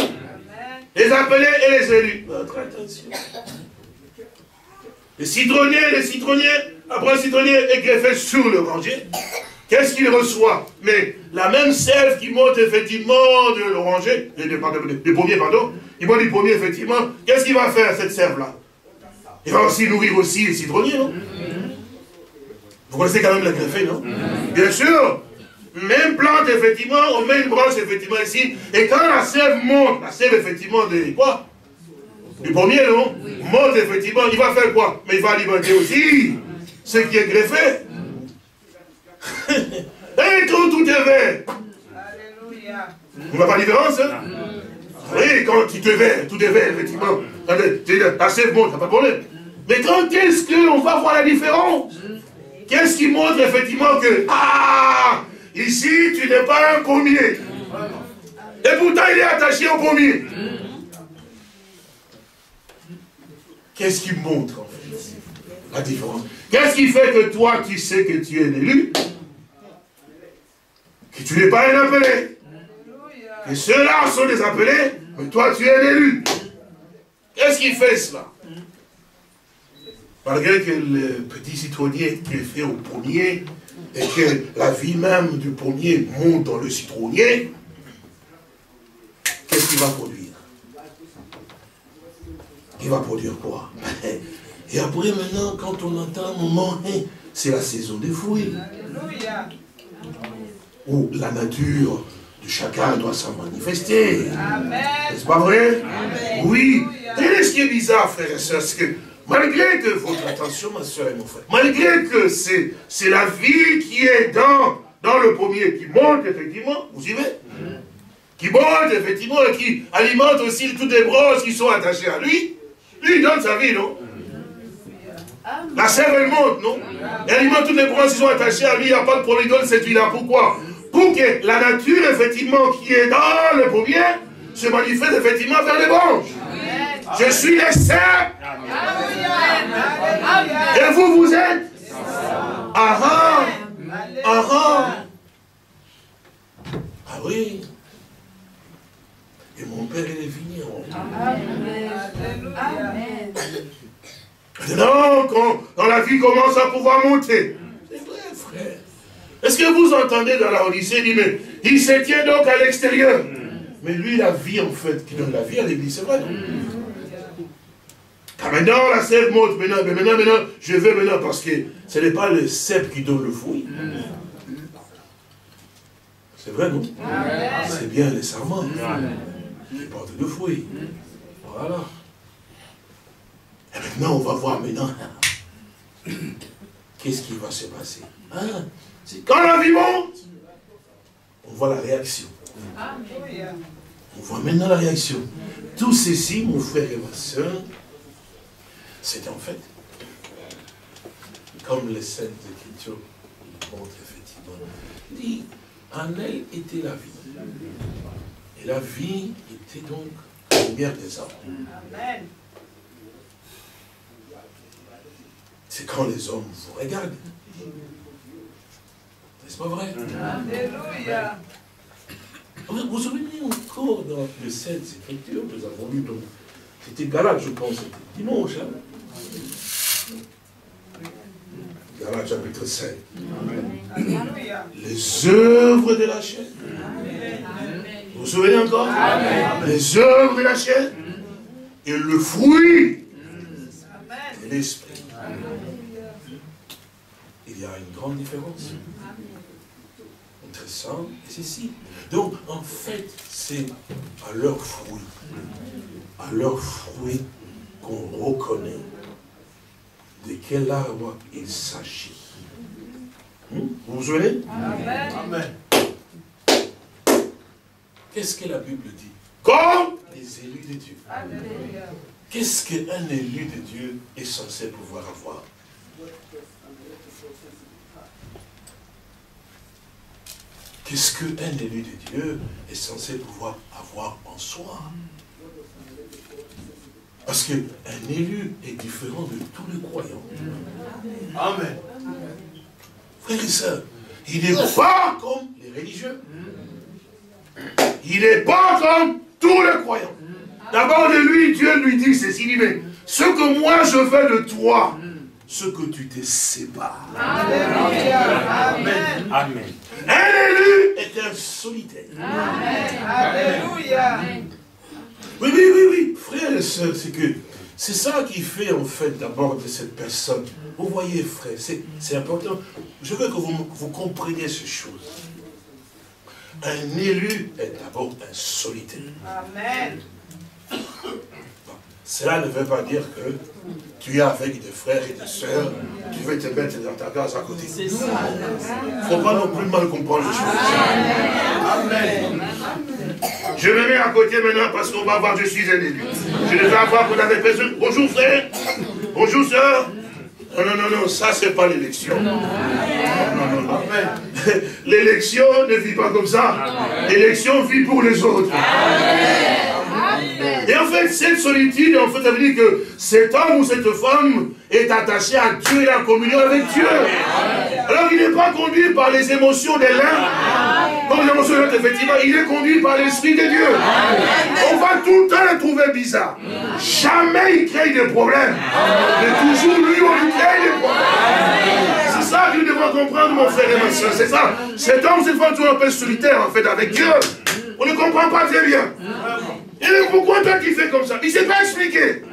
Les appelés et les élus. Votre attention. Les citronniers, les citronniers, après le citronnier est greffé sur le rangé. qu'est-ce qu'il reçoit? Mais la même sève qui monte effectivement de l'oranger, du pommier, pardon, il monte du pommier, effectivement, qu'est-ce qu'il va faire, cette sève-là? Il va aussi nourrir aussi les citronniers, non? Vous connaissez quand même la greffée, non? Bien sûr même plante, effectivement, on met une branche, effectivement, ici, et quand la sève monte, la sève, effectivement, de quoi? Du pommier, non? Monte, effectivement, il va faire quoi? Mais il va alimenter aussi ce qui est greffé. <laughs> Et tout, tout est vert. Alléluia. Vous n'avez pas la différence, hein? Oui, quand tu te vert, tout est vert, effectivement. La sève monte, pas de problème. Mais quand est-ce qu'on va voir la différence? Qu'est-ce qui montre effectivement que, ah, Ici, tu n'es pas un pommier. Et pourtant, il est attaché au pommier. Qu'est-ce qui montre, en fait, la différence? Qu'est-ce qui fait que toi, tu sais que tu es élu Que tu n'es pas un appelé? Que ceux-là sont des appelés, mais toi, tu es élu. Qu'est-ce qui fait cela? Malgré que le petit qui est fait au pommier et que la vie même du pommier monte dans le citronnier, qu'est-ce qu'il va produire? Il va produire quoi? <laughs> Et après, maintenant, quand on entend un moment, hein, c'est la saison des fruits. Où la nature de chacun doit s'en manifester. N'est-ce pas vrai? Oui. Et ce qui est bizarre, frères et sœurs, c'est que Malgré que, votre attention, ma soeur et mon frère, malgré que c'est la vie qui est dans, dans le pommier, qui monte effectivement, vous suivez? Qui monte effectivement et qui alimente aussi toutes les branches qui sont attachées à lui, lui il donne sa vie, non? La sève, elle monte, non? Elle alimente toutes les branches qui sont attachées à lui, il n'y a pas de problème, il donne cette vie-là. Pourquoi? Pour que la nature, effectivement, qui est dans le pommier, se manifeste effectivement vers les branches. Je suis les saints. Et vous, vous êtes Ah ah Ah oui Et mon père, il est vigneron. Amen. Maintenant, quand, la vie commence à pouvoir monter, c'est vrai, frère. Est-ce que vous entendez dans la Odyssée, il dit, mais il se tient donc à l'extérieur. Mais lui, la vie, en fait, qui donne la vie à l'église, c'est vrai, non? Ah, maintenant, la sève monte, maintenant, maintenant, maintenant, je veux maintenant, parce que ce n'est pas le cèpe qui donne le fruit. C'est vrai, non? C'est bien les serments qui portent le fruit. Voilà. Et maintenant, on va voir maintenant, <coughs> qu'est-ce qui va se passer? Hein? C'est quand la vie monte, on voit la réaction. On voit maintenant la réaction. Tout ceci, mon frère et ma soeur, c'est en fait, comme les Saintes Écritures montrent effectivement, dit, en elle était la vie. Et la vie était donc la lumière des hommes. Amen. C'est quand les hommes vous regardent. N'est-ce pas vrai? Alléluia. Vous vous souvenez encore dans les Saintes Écritures, nous avons lu donc, c'était Galate, je pense, c'était dimanche, hein Galates chapitre 5. Les œuvres de la chair. Vous vous souvenez encore? Les œuvres de la chair et le fruit de l'esprit. Il y a une grande différence entre ça et ceci. Donc, en fait, c'est à leur fruit, à leur fruit qu'on reconnaît de quel arbre il s'agit. Hmm? Vous vous souvenez? Amen. Qu'est-ce que la Bible dit? Comme les élus de Dieu. Qu'est-ce qu'un élu de Dieu est censé pouvoir avoir? Qu'est-ce qu'un élu de Dieu est censé pouvoir avoir en soi? Parce qu'un élu est différent de tous les croyants. Amen. Frères et sœurs, il n'est pas comme les religieux. Il n'est pas comme tous les croyants. D'abord de lui, Dieu lui dit ceci, dit, mais ce que moi je veux de toi, ce que tu te sépares. Amen. Amen. Un élu est un solitaire. Alléluia. Oui, oui, oui, oui, et sœurs, c'est que c'est ça qui fait en fait d'abord de cette personne. Vous voyez, frère, c'est important. Je veux que vous, vous compreniez ces choses. Un élu est d'abord un solitaire. Amen. Cela ne veut pas dire que tu es avec des frères et des sœurs, tu veux te mettre dans ta case à côté. Il ne faut pas non plus mal comprendre les choses. Amen. Je me mets à côté maintenant parce qu'on va voir, je suis un élu. Je ne vais avoir que des personnes. Bonjour frère, bonjour sœur. Non, non, non, non, ça c'est pas l'élection. Non, non, non. L'élection ne vit pas comme ça. L'élection vit pour les autres. Et en fait, cette solitude, en fait, ça veut dire que cet homme ou cette femme est attaché à Dieu et en communion avec Dieu. Alors il n'est pas conduit par les émotions de l'un, comme les émotions de l'autre, effectivement, il est conduit par l'Esprit de Dieu. On va tout le temps le trouver bizarre. Jamais il crée des problèmes. Mais toujours lui, on lui crée des problèmes. C'est ça que nous devons comprendre, mon frère et ma soeur. C'est ça. Cet homme, cette femme, toujours un peu solitaire, en fait, avec Dieu. On ne comprend pas très bien. Et pourquoi toi tu fais comme ça? Il ne s'est pas expliqué.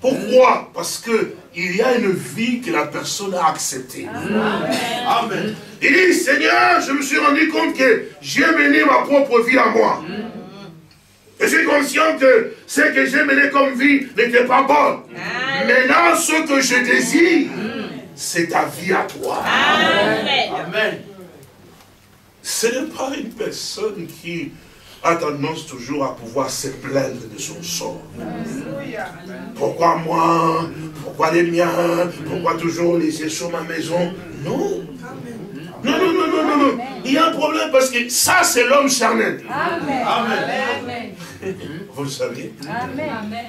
Pourquoi? Parce qu'il y a une vie que la personne a acceptée. Amen. Il dit, Seigneur, je me suis rendu compte que j'ai mené ma propre vie à moi. Je suis conscient que ce que j'ai mené comme vie n'était pas bon. Maintenant, ce que je désire, c'est ta vie à toi. Amen. Ce n'est pas une personne qui a tendance toujours à pouvoir se plaindre de son sort. Pourquoi moi? Pourquoi les miens? Pourquoi toujours les yeux sur ma maison? Non. Non, non, non, non, non, Il y a un problème parce que ça, c'est l'homme charnel. Amen. Vous le savez? Amen.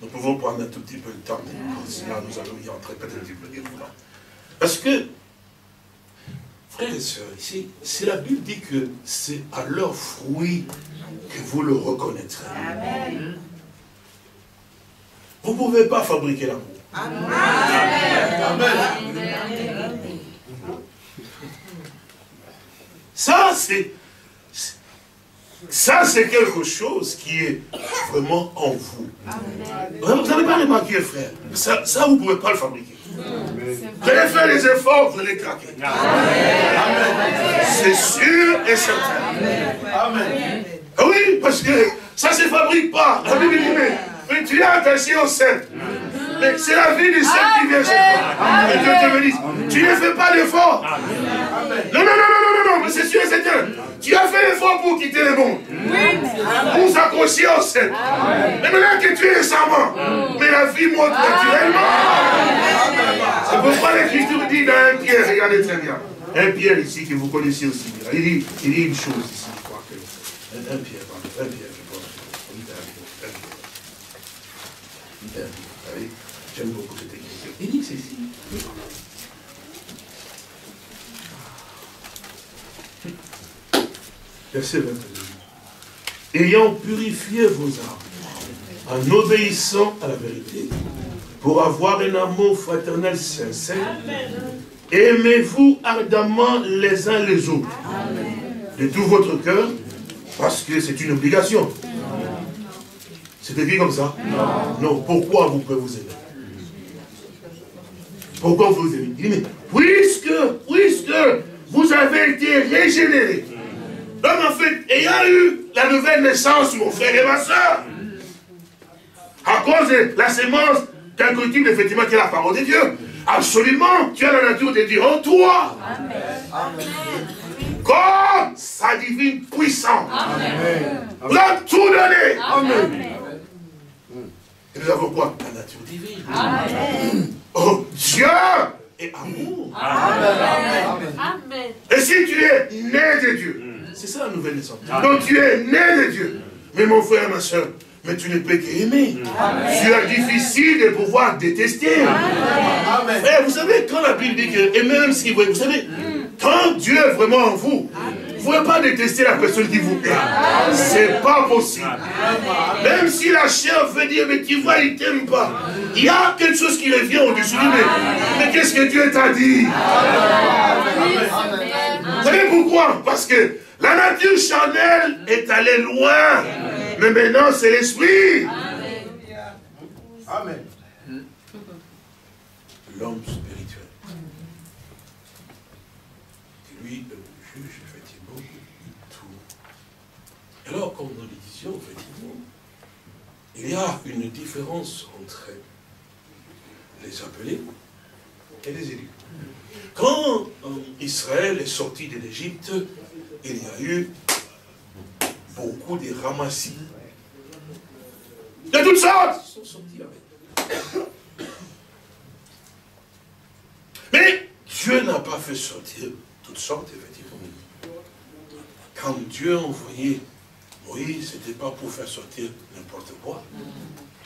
Nous pouvons prendre un tout petit peu de temps. Là, nous allons y entrer peut-être un petit peu Parce que Frères et sœurs, ici, si la Bible dit que c'est à leur fruit que vous le reconnaîtrez. Amen. Vous ne pouvez pas fabriquer l'amour. Amen. Amen. Ça, c'est... Ça, c'est quelque chose qui est vraiment en vous. Vous n'avez pas remarqué, frère. Ça, ça vous ne pouvez pas le fabriquer. Vous allez faire les efforts, vous allez craquer. C'est sûr et certain. Amen. Oui, parce que ça ne se fabrique pas. La Bible dit, mais, tu es attaché au sein. Mais c'est la vie du Saint qui vient chez toi. Et Dieu te bénisse. Tu ne fais pas d'effort. Non, non, non, non, non, non, mais c'est sûr et certain. Tu as fait l'effort pour quitter le monde. Pour s'accrocher au sein. Mais maintenant que tu es récemment, mais la vie monte naturellement. C'est pourquoi l'Écriture dit dans un Pierre, regardez très bien. Un Pierre ici que vous connaissez aussi bien. Il dit, il dit une chose ici, je crois que. Un, Pierre, pardon, un Pierre, je crois. Un Pierre, un Pierre. Un J'aime beaucoup cette écriture. Il dit ceci. Verset 22. Ayant purifié vos âmes, en obéissant à la vérité, pour avoir un amour fraternel sincère, aimez-vous ardemment les uns les autres, de tout votre cœur, parce que c'est une obligation. C'est écrit comme ça Non. Pourquoi vous pouvez vous aimer? Pourquoi vous aimez? Puisque, puisque vous avez été régénérés, donc en fait, ayant eu la nouvelle naissance, mon frère et ma soeur, à cause de la sémence qu'incorruptible, effectivement, qui est la parole de Dieu, absolument, tu as la nature de Dieu en toi. Amen. Comme sa divine puissance. Amen. Vous a tout donné. Amen. Et nous avons quoi? La nature divine. Amen. Oh, Dieu est amour. Amen. Amen. Et si tu es né de Dieu, c'est ça la nouvelle naissance. Donc tu es né de Dieu. Mais mon frère, ma soeur, mais tu ne peux qu'aimer. Tu as difficile de pouvoir détester. Amen. vous savez, quand la Bible dit que, et même si vous, vous savez, quand Dieu est vraiment en vous, vous ne pouvez pas détester la personne qui vous aime. C'est pas possible. Même si la chair veut dire, mais tu vois, il t'aime pas. Il y a quelque chose qui revient au-dessus de mais, mais qu'est-ce que Dieu t'a dit? Vous savez pourquoi? Parce que la nature charnelle est allée loin. Mais maintenant, c'est l'esprit. Amen. L'homme spirituel. Lui, le juge, effectivement, tout. Alors, comme nous le disions, effectivement, il y a une différence entre les appelés et les élus. Quand euh, Israël est sorti de l'Égypte, il y a eu beaucoup de ramassis. De toutes sortes Ils sont sortis avec. Mais Dieu n'a pas fait sortir toutes sortes, effectivement. Quand Dieu a envoyé Moïse, ce n'était pas pour faire sortir n'importe quoi.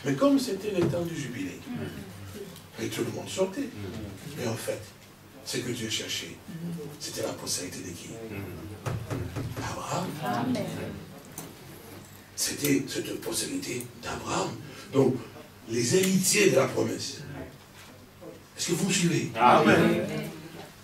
Mais comme c'était le temps du jubilé, et tout le monde sortait. Mais en fait, ce que Dieu cherchait, c'était la postérité de qui? Abraham. C'était cette postérité d'Abraham. Donc, les héritiers de la promesse. Est-ce que vous me suivez? Amen.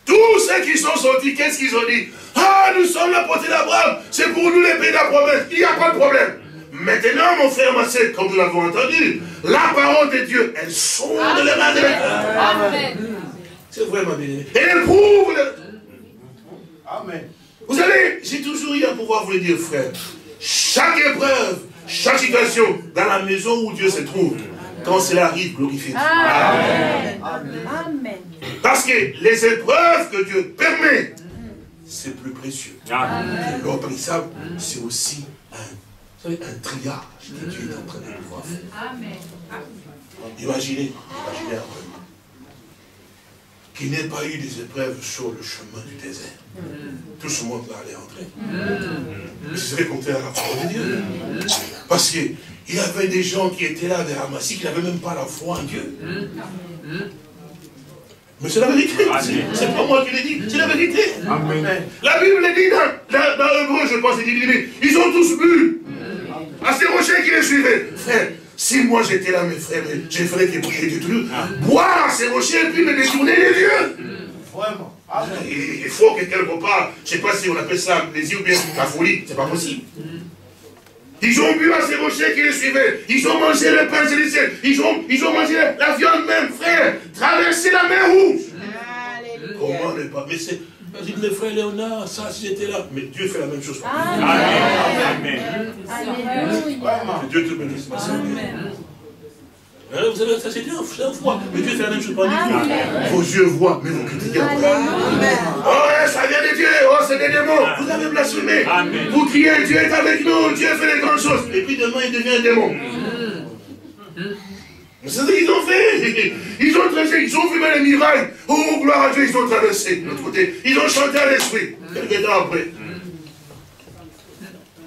Tous ceux qui sont sortis, qu'est-ce qu'ils ont dit? Ah, nous sommes la portée d'Abraham, c'est pour nous les pays de la promesse. Il n'y a pas de problème. Maintenant, mon frère, ma soeur, comme nous l'avons entendu, la parole de Dieu, elle sonde les mains de Amen. C'est vrai, ma bien-aimée. Elle éprouve. Amen. Vous savez, j'ai toujours eu à pouvoir vous le dire, frère. Chaque épreuve, chaque situation, dans la maison où Dieu se trouve, quand cela arrive, glorifiez Amen. Amen. Parce que les épreuves que Dieu permet, c'est plus précieux. Amen. L'or c'est aussi un, un triage que Dieu est en train de pouvoir faire. Amen. Imaginez, imaginez un peu qu'il n'ait pas eu des épreuves sur le chemin du désert. Tout ce monde va aller entrer. Mais ce serait contraire à la parole de Dieu. Parce qu'il y avait des gens qui étaient là, des ramassis, qui n'avaient même pas la foi en Dieu. Mais c'est la vérité. C'est pas moi qui l'ai dit, c'est la vérité. La Bible dit dans, dans, dans je pense, ils ont tous bu. À ces rochers qui les suivaient. Frère, si moi j'étais là, mes frères, je ferais des bouchées du tout. Boire ces rochers et puis me détourner les yeux. Vraiment. Il faut que quelque part, je ne sais pas si on appelle ça les yeux ou bien la folie, c'est pas possible. Ils ont bu à ces rochers qui les suivaient. Ils ont mangé le pain célestiel. Ils ont, ils ont mangé la viande même, frère. Traversé la mer rouge. Comment ne pas? Mais c'est dit, mes frères Léonard, ça, si j'étais là. Mais Dieu fait la même chose pour nous. Amen. Amen. Que Dieu te bénisse, ma soeur. Hein, vous savez, ça c'est Dieu, c'est un foi. Mais Dieu fait la même chose pour nous. Vos yeux voient, mais vous critiquez. Oh, ça vient de Dieu. Oh, c'est des démons. Vous avez blasphémé. Vous criez, Dieu est avec nous. Dieu fait les grandes choses. Et puis demain, il devient un démon. C'est ce qu'ils ont fait. Ils ont traversé, ils ont fumé les miracles. Oh, gloire à Dieu, ils ont traversé de l'autre côté. Ils ont chanté à l'esprit. Quelques temps après.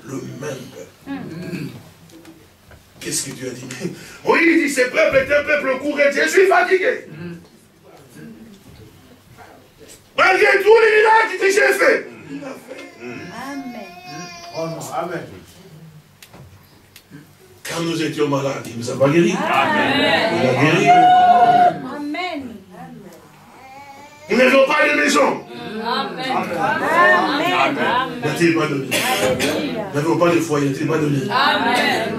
Le même peuple. Qu'est-ce que Dieu a dit? <laughs> Oui, il dit, ce peuple est un peuple court et je suis fatigué. Malgré tous les miracles que j'ai fait. Il a fait. Amen. Amen. Quand nous étions malades, il nous a pas guéris. Amen. Il a guéri. Amen. Nous n'avons pas de maison. Amen. Amen. N'a-t-il pas donné Nous n'avons pas de foyer, n'a-t-il pas donné Amen.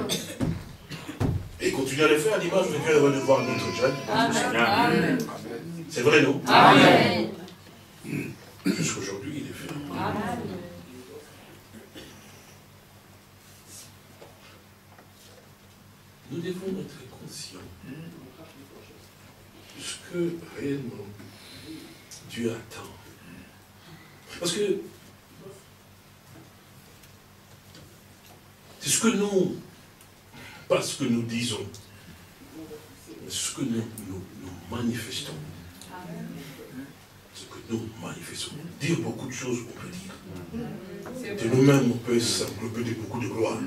Et continuez à le faire, l'image de Dieu de voir notre jeune. Amen. C'est vrai, non? Amen. Jusqu'aujourd'hui, il est fait. Amen. Nous devons être conscients de ce que réellement Dieu attend. Parce que c'est ce que nous, pas ce que nous disons, mais ce que nous, nous, manifestons. Ce que nous manifestons. Dire beaucoup de choses, on peut dire. De nous-mêmes, on peut s'englober de beaucoup de gloire.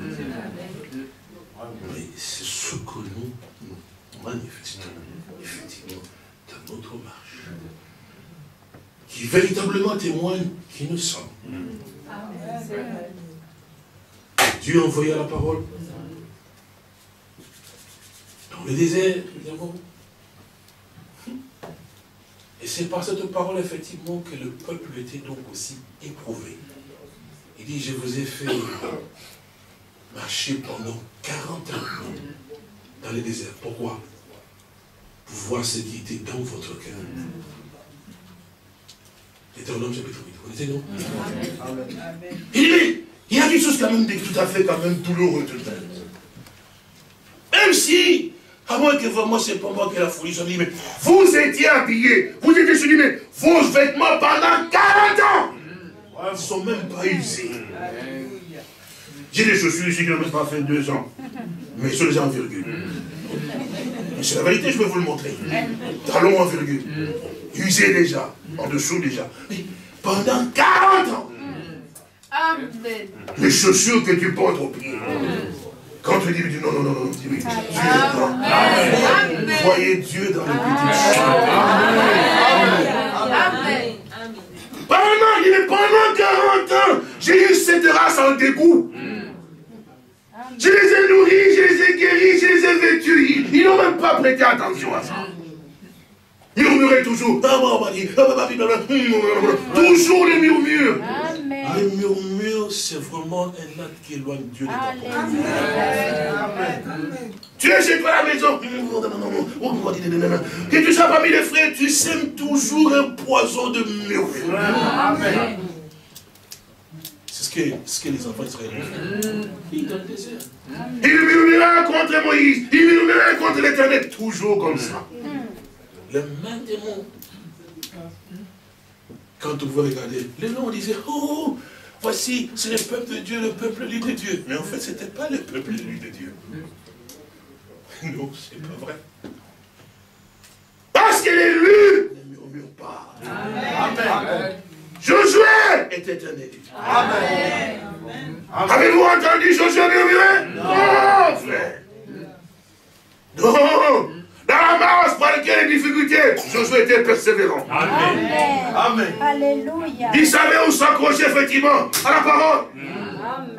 Mais c'est ce que nous, manifestons, effectivement, dans notre marche. Qui véritablement témoigne qui nous sommes. Dieu envoya la parole. Dans le désert, évidemment. Et c'est par cette parole, effectivement, que le peuple était donc aussi éprouvé. Il dit, je vous ai fait marcher pendant 40 ans dans le désert. Pourquoi? Pour voir ce qui était dans votre cœur. Deutéronome chapitre 8. Vous connaissez, non? Il dit, il y a quelque chose quand même de tout à fait quand même douloureux tout à Même si, à moins que vraiment c'est pas moi qui ai la folie, je dis, mais vous étiez habillés, vous étiez soulignés, mais vos vêtements pendant 40 ans, ne sont même pas usés. J'ai des chaussures ici qui n'ont même pas fait deux ans, mais sont déjà en virgule. C'est la vérité, je vais vous le montrer. Talons en virgule. Usés déjà, en dessous déjà. Mais pendant 40 ans, Amen. Les chaussures que tu portes au pied. Quand tu dis, non, non, non, non, dis oui. Dieu est dans. Voyez Dieu dans le petit Amen. Pendant, il est pendant 40 ans, j'ai eu cette race en dégoût. Je les ai nourris, je les ai guéris, je les ai vêtus. Ils n'ont même pas prêté attention à ça. Ils murmuraient toujours. Toujours les murmures. Les murmures, c'est vraiment un acte qui éloigne Dieu de ta Tu es chez toi à la maison. Que tu sois parmi les frères, tu sèmes toujours un poison de murmures. C'est ce que, ce que les enfants israéliens font. Ils dans le désert. Il murmura contre Moïse. Il murmura contre l'éternel. Toujours comme ça. Le même démon quand on pouvait regarder, les gens disaient, oh, oh, voici, c'est le peuple de Dieu, le peuple élu de Dieu. Mais en fait, ce n'était pas le peuple élu de Dieu. <laughs> Non, c'est pas vrai. Parce qu'il est élu, ne murmure pas. Amen. Josué était un élu. Amen. Avez-vous entendu Josué murmurer? Non, frère. Non. Dans la marche, malgré les difficultés, Josué était persévérant. Amen. Amen. Alléluia. Il savait où s'accrocher effectivement à la parole. Amen.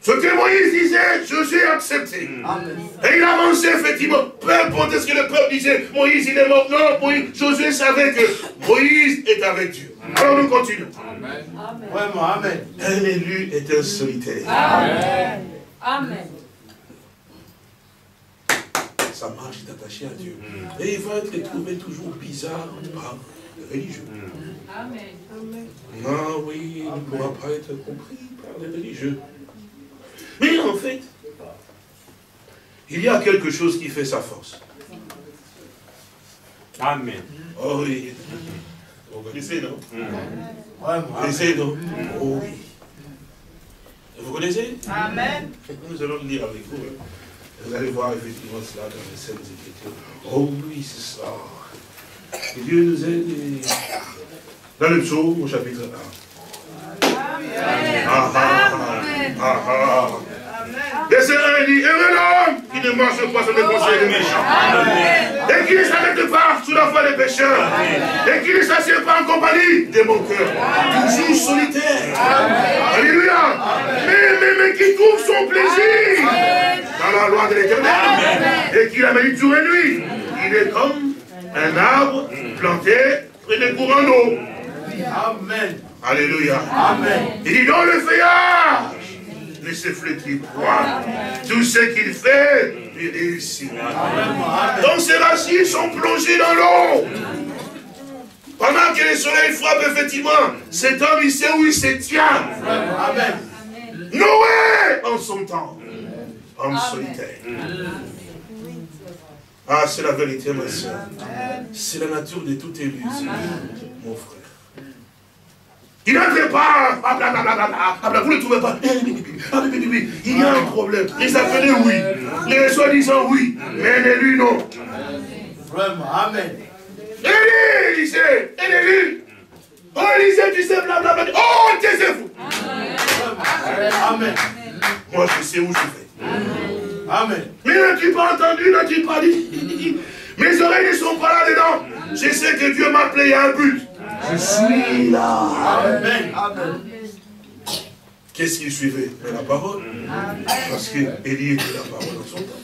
Ce que Moïse disait, Josué accepté. Amen. Et il avançait effectivement. Peu importe ce que le peuple disait, Moïse il est mort. Non, Moïse, Josué savait que Moïse est avec Dieu. Alors nous continuons. Amen. Vraiment, Amen. Un élu est un solitaire. Amen. Amen sa marche est attachée à Dieu. Et il va être trouvé toujours bizarre par le religieux. Amen. Ah oui, il ne pourra pas être compris par les religieux. Mais en fait, il y a quelque chose qui fait sa force. Amen. Oh oui. Vous connaissez, non Vous connaissez, non Oh oui. Vous connaissez? Amen. Nous allons lire avec vous. Hein. Vous allez voir effectivement cela dans les scènes Écritures. Oh oui, c'est ça. Dieu nous aide. Dans le psaume, au chapitre 1. Amen. Ah, ah, ah, 1 dit, heureux l'homme qui ne marche pas sur les conseils des méchants. Et qui ne s'arrête pas sous la foi des pécheurs. Et qui ne s'assied pas en compagnie de mon cœur. Toujours solitaire. Alléluia. Mais, mais, mais qui trouve son plaisir dans la loi de l'éternel. Et qui la médite jour et nuit. Il est comme un arbre planté près des courants d'eau. Amen. Alléluia. Amen. Il dit dans le feuillage ne se flétrit point. Tout ce qu'il fait, il réussit. Donc ses racines sont plongées dans l'eau. Pendant que le soleil frappe, effectivement, cet homme, il sait où il se tient. Amen. Noé, en son temps, homme solitaire. Ah, c'est la vérité, ma soeur. C'est la nature de tout élu, mon frère. Il n'entre pas, vous ne trouvez pas. Il y a un problème. Les appelés, oui. Les soi-disant, oui. Mais l'élu, non. Vraiment, Amen. Élie, Élisée, Élie. Oh, Élisée, tu sais, blablabla. Oh, taisez-vous. Amen. Moi, je sais où je vais. Amen. Mais n'as-tu pas entendu, n'as-tu pas dit <laughs> Mes oreilles ne sont pas là-dedans. Je sais que Dieu m'a appelé à un but. Je suis là. Amen. Qu'est-ce qu'il suivait? La parole. Parce qu'Élie était la parole dans son temps.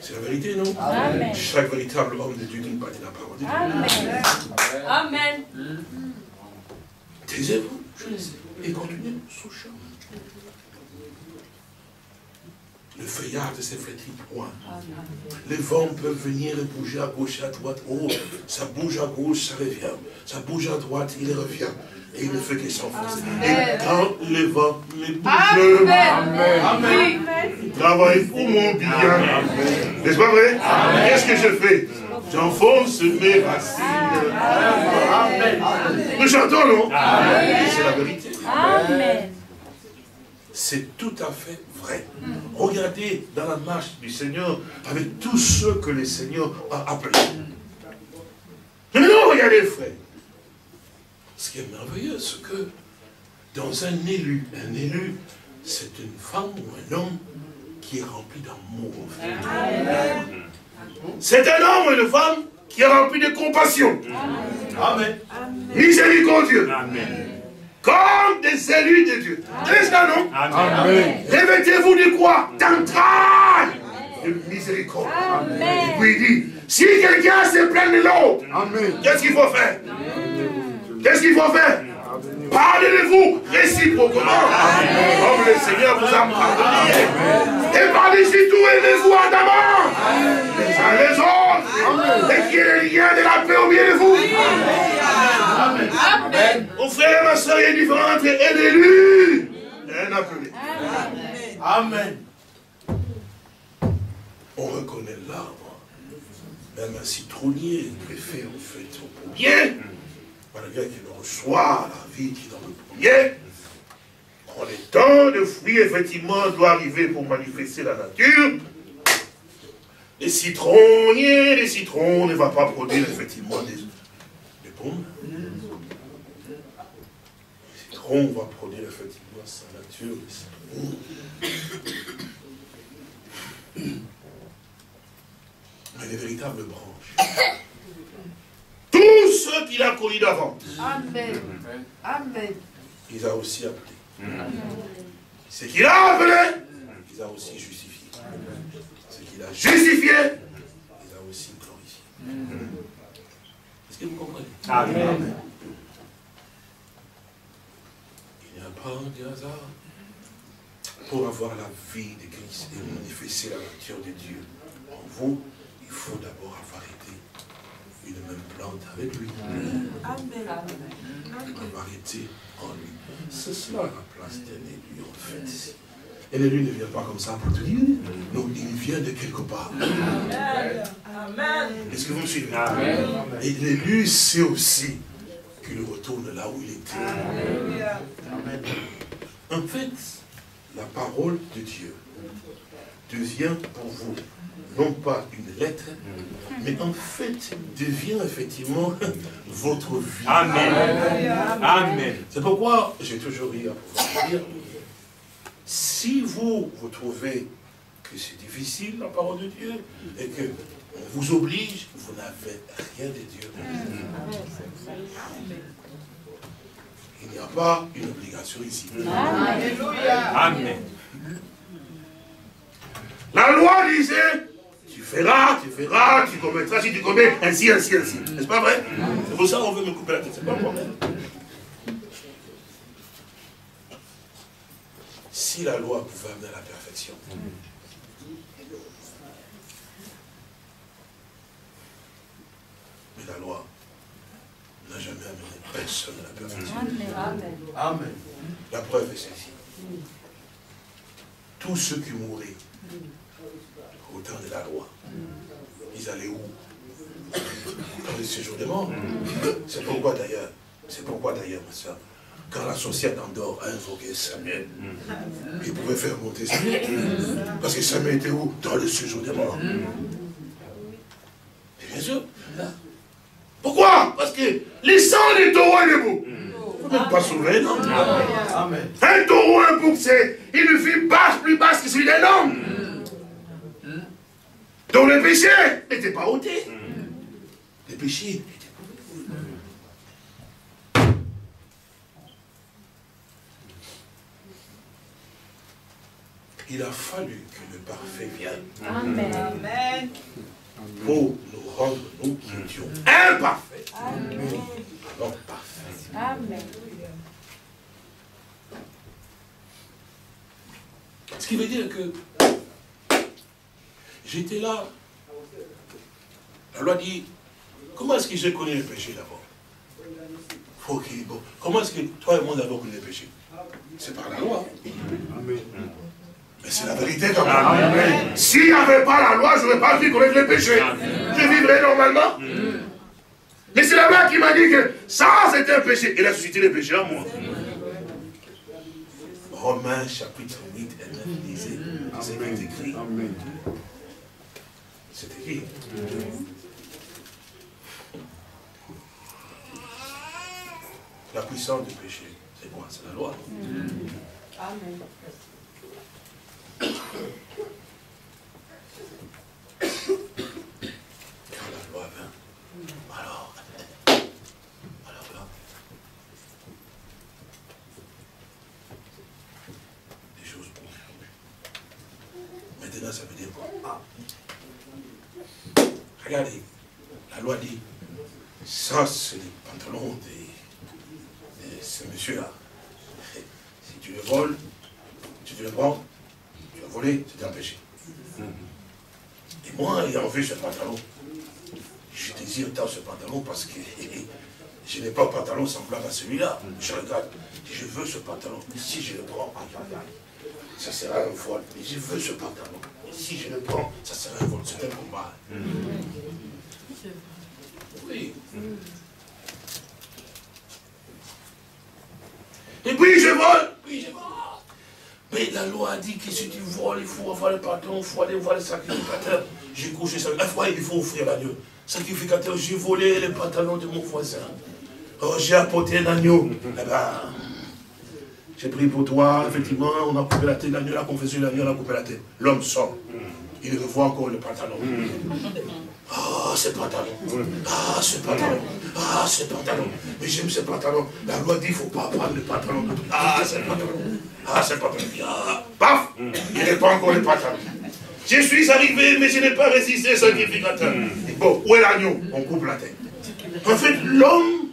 C'est la vérité, non? Chaque véritable homme de Dieu n'est pas de la parole de Dieu. Amen. Taisez-vous, je le sais, et continuez sous champ. Le feuillard de ses flétrit point. Les vents peuvent venir et bouger à gauche et à droite. Oh, ça bouge à gauche, ça revient. Ça bouge à droite, il revient. Et il ne fait que s'enfoncer. Et quand le vent me bouge, Amen. il travaille pour mon bien. N'est-ce pas vrai? Qu'est-ce que je fais? J'enfonce mes racines. Nous chantons, non? C'est la vérité. Amen. C'est tout à fait vrai. Regardez dans la marche du Seigneur avec tous ceux que le Seigneur a appelés. Maintenant, regardez, frère. Ce qui est merveilleux, c'est que dans un élu, un élu, c'est une femme ou un homme qui est rempli d'amour. C'est un homme ou une femme qui est rempli de compassion. Amen. Miséricordieux. Comme des élus de Dieu. N'est-ce pas, non. Revêtez-vous de quoi D'entrailles de miséricorde. Et puis il dit, si quelqu'un se plaint de l'autre, qu'est-ce qu'il faut faire Qu'est-ce qu'il faut faire Pardonnez-vous réciproquement. Comme le Seigneur vous a pardonné. Et par-dessus tout, aimez-vous ardemment. Les uns les autres. Et qu'il y ait le lien de la paix au milieu de vous. Amen. Mon frère et ma soeur, il y a une différence entre un élu et un appelé. Amen. On reconnaît l'arbre. Même un citronnier préfère en fait au pommier, malgré qu'il reçoit la vie qui est dans le pommier. Quand le temps de fruits, effectivement, doit arriver pour manifester la nature, les citronniers, les citrons ne vont pas produire effectivement des, des pommes. Le citron va produire effectivement sa nature, les citrons. Mais les véritables branches, tous ceux qu'il a connus d'avance, Amen. Amen. il a aussi appelé. Ce qu'il a appelé, il a aussi justifié. Ce qu'il a justifié, il a aussi glorifié. Est-ce que vous comprenez? Amen. Il n'y a pas de hasard. Pour avoir la vie de Christ et manifester la nature de Dieu en vous, il faut d'abord avoir été une même plante avec lui. Avoir été en lui. C'est cela la place d'un élu en fait. Et l'élu ne vient pas comme ça pour te dire. Non, il vient de quelque part. Est-ce que vous me suivez? Et l'élu sait aussi qu'il retourne là où il était. En fait, la parole de Dieu devient pour vous non pas une lettre, mais en fait devient effectivement <laughs> votre vie. Amen. Amen. C'est pourquoi j'ai toujours eu à pouvoir dire, si vous, vous trouvez que c'est difficile la parole de Dieu, et que on vous oblige, vous n'avez rien de Dieu. Il n'y a pas une obligation ici. Amen. La loi disait, feras, tu feras, tu commettras, si tu commets, ainsi, ainsi, ainsi. N'est-ce pas vrai? C'est pour ça qu'on veut me couper la tête, c'est pas un problème. Si la loi pouvait amener à la perfection, mais la loi n'a jamais amené personne à la perfection. Amen. La preuve est celle-ci. Tous ceux qui mouraient au temps de la loi, ils allaient où? Dans le séjour des morts. C'est pourquoi d'ailleurs, c'est pourquoi d'ailleurs, ma soeur, quand la sorcière d'Andorre a invoqué Samuel, il pouvait faire monter Samuel. Parce que Samuel était où? Dans le séjour des morts. Et bien sûr. Pourquoi? Parce que les sangs des taureaux est debout. Il ne faut même pas sauver, non Amen. un taureau, un bouc, c'est une vie basse, plus basse que celui d'un homme. Donc le péché n'était pas ôté. Le péché était pas il a fallu que le parfait vienne. Amen. Amen. Pour nous rendre, nous qui étions imparfaits, alors parfaits. Amen. Ce qui veut dire que j'étais là. La loi dit, comment est-ce que j'ai connu le péché d'abord? Faut qu'il- bon, Comment est-ce que toi et moi nous avons connu le péché? C'est par la loi. Mais c'est la vérité quand même. S'il n'y avait pas la loi, je n'aurais pas pu connaître le péché. Je vivrais normalement. Mais c'est la loi qui m'a dit que ça c'était un péché. Elle a suscité le péché en moi. Romains chapitre 8 et 9 disait, c'est écrit. C'est écrit. La puissance du péché, c'est quoi C'est la loi. Amen. Quand la loi vint, alors, alors là, des choses ont changé. Maintenant, ça veut dire quoi Ah. Regardez, la loi dit, ça c'est les pantalons de, ce monsieur-là. <laughs> Si tu le voles, si tu le prends, tu as volé, c'est un péché. Et moi, ayant vu ce pantalon, je désire tant ce pantalon parce que <laughs> je n'ai pas un pantalon semblable à celui-là. Je regarde, je veux ce pantalon. Si je le prends, ça sera un vol. Mais je veux ce pantalon. Si je le prends, ça sera un vol. C'est un combat. Oui. Et puis je vole, puis je vole. Mais la loi a dit que si tu voles, il faut avoir le pardon, il faut aller voir le sacrificateur. J'ai couché ça. Fois, il faut offrir l'agneau. Sacrificateur, j'ai volé le pantalon de mon voisin. Oh, j'ai apporté l'agneau. Eh ben, j'ai pris pour toi, effectivement, on a coupé la tête, l'agneau, la confession, l'agneau, on a coupé la tête. L'homme sort. Il revoit encore le pantalon. Ah, ce pantalon. Ah, ce pantalon. Ah, ce pantalon. Mais j'aime ce pantalon. La loi dit qu'il ne faut pas prendre le pantalon. Ah, ce pantalon. Ah, ce pantalon. Ah, paf Il n'est pas encore le pantalon. Je suis arrivé, mais je n'ai pas résisté, sacrificateur. Bon, où est l'agneau? On coupe la tête. En fait, l'homme,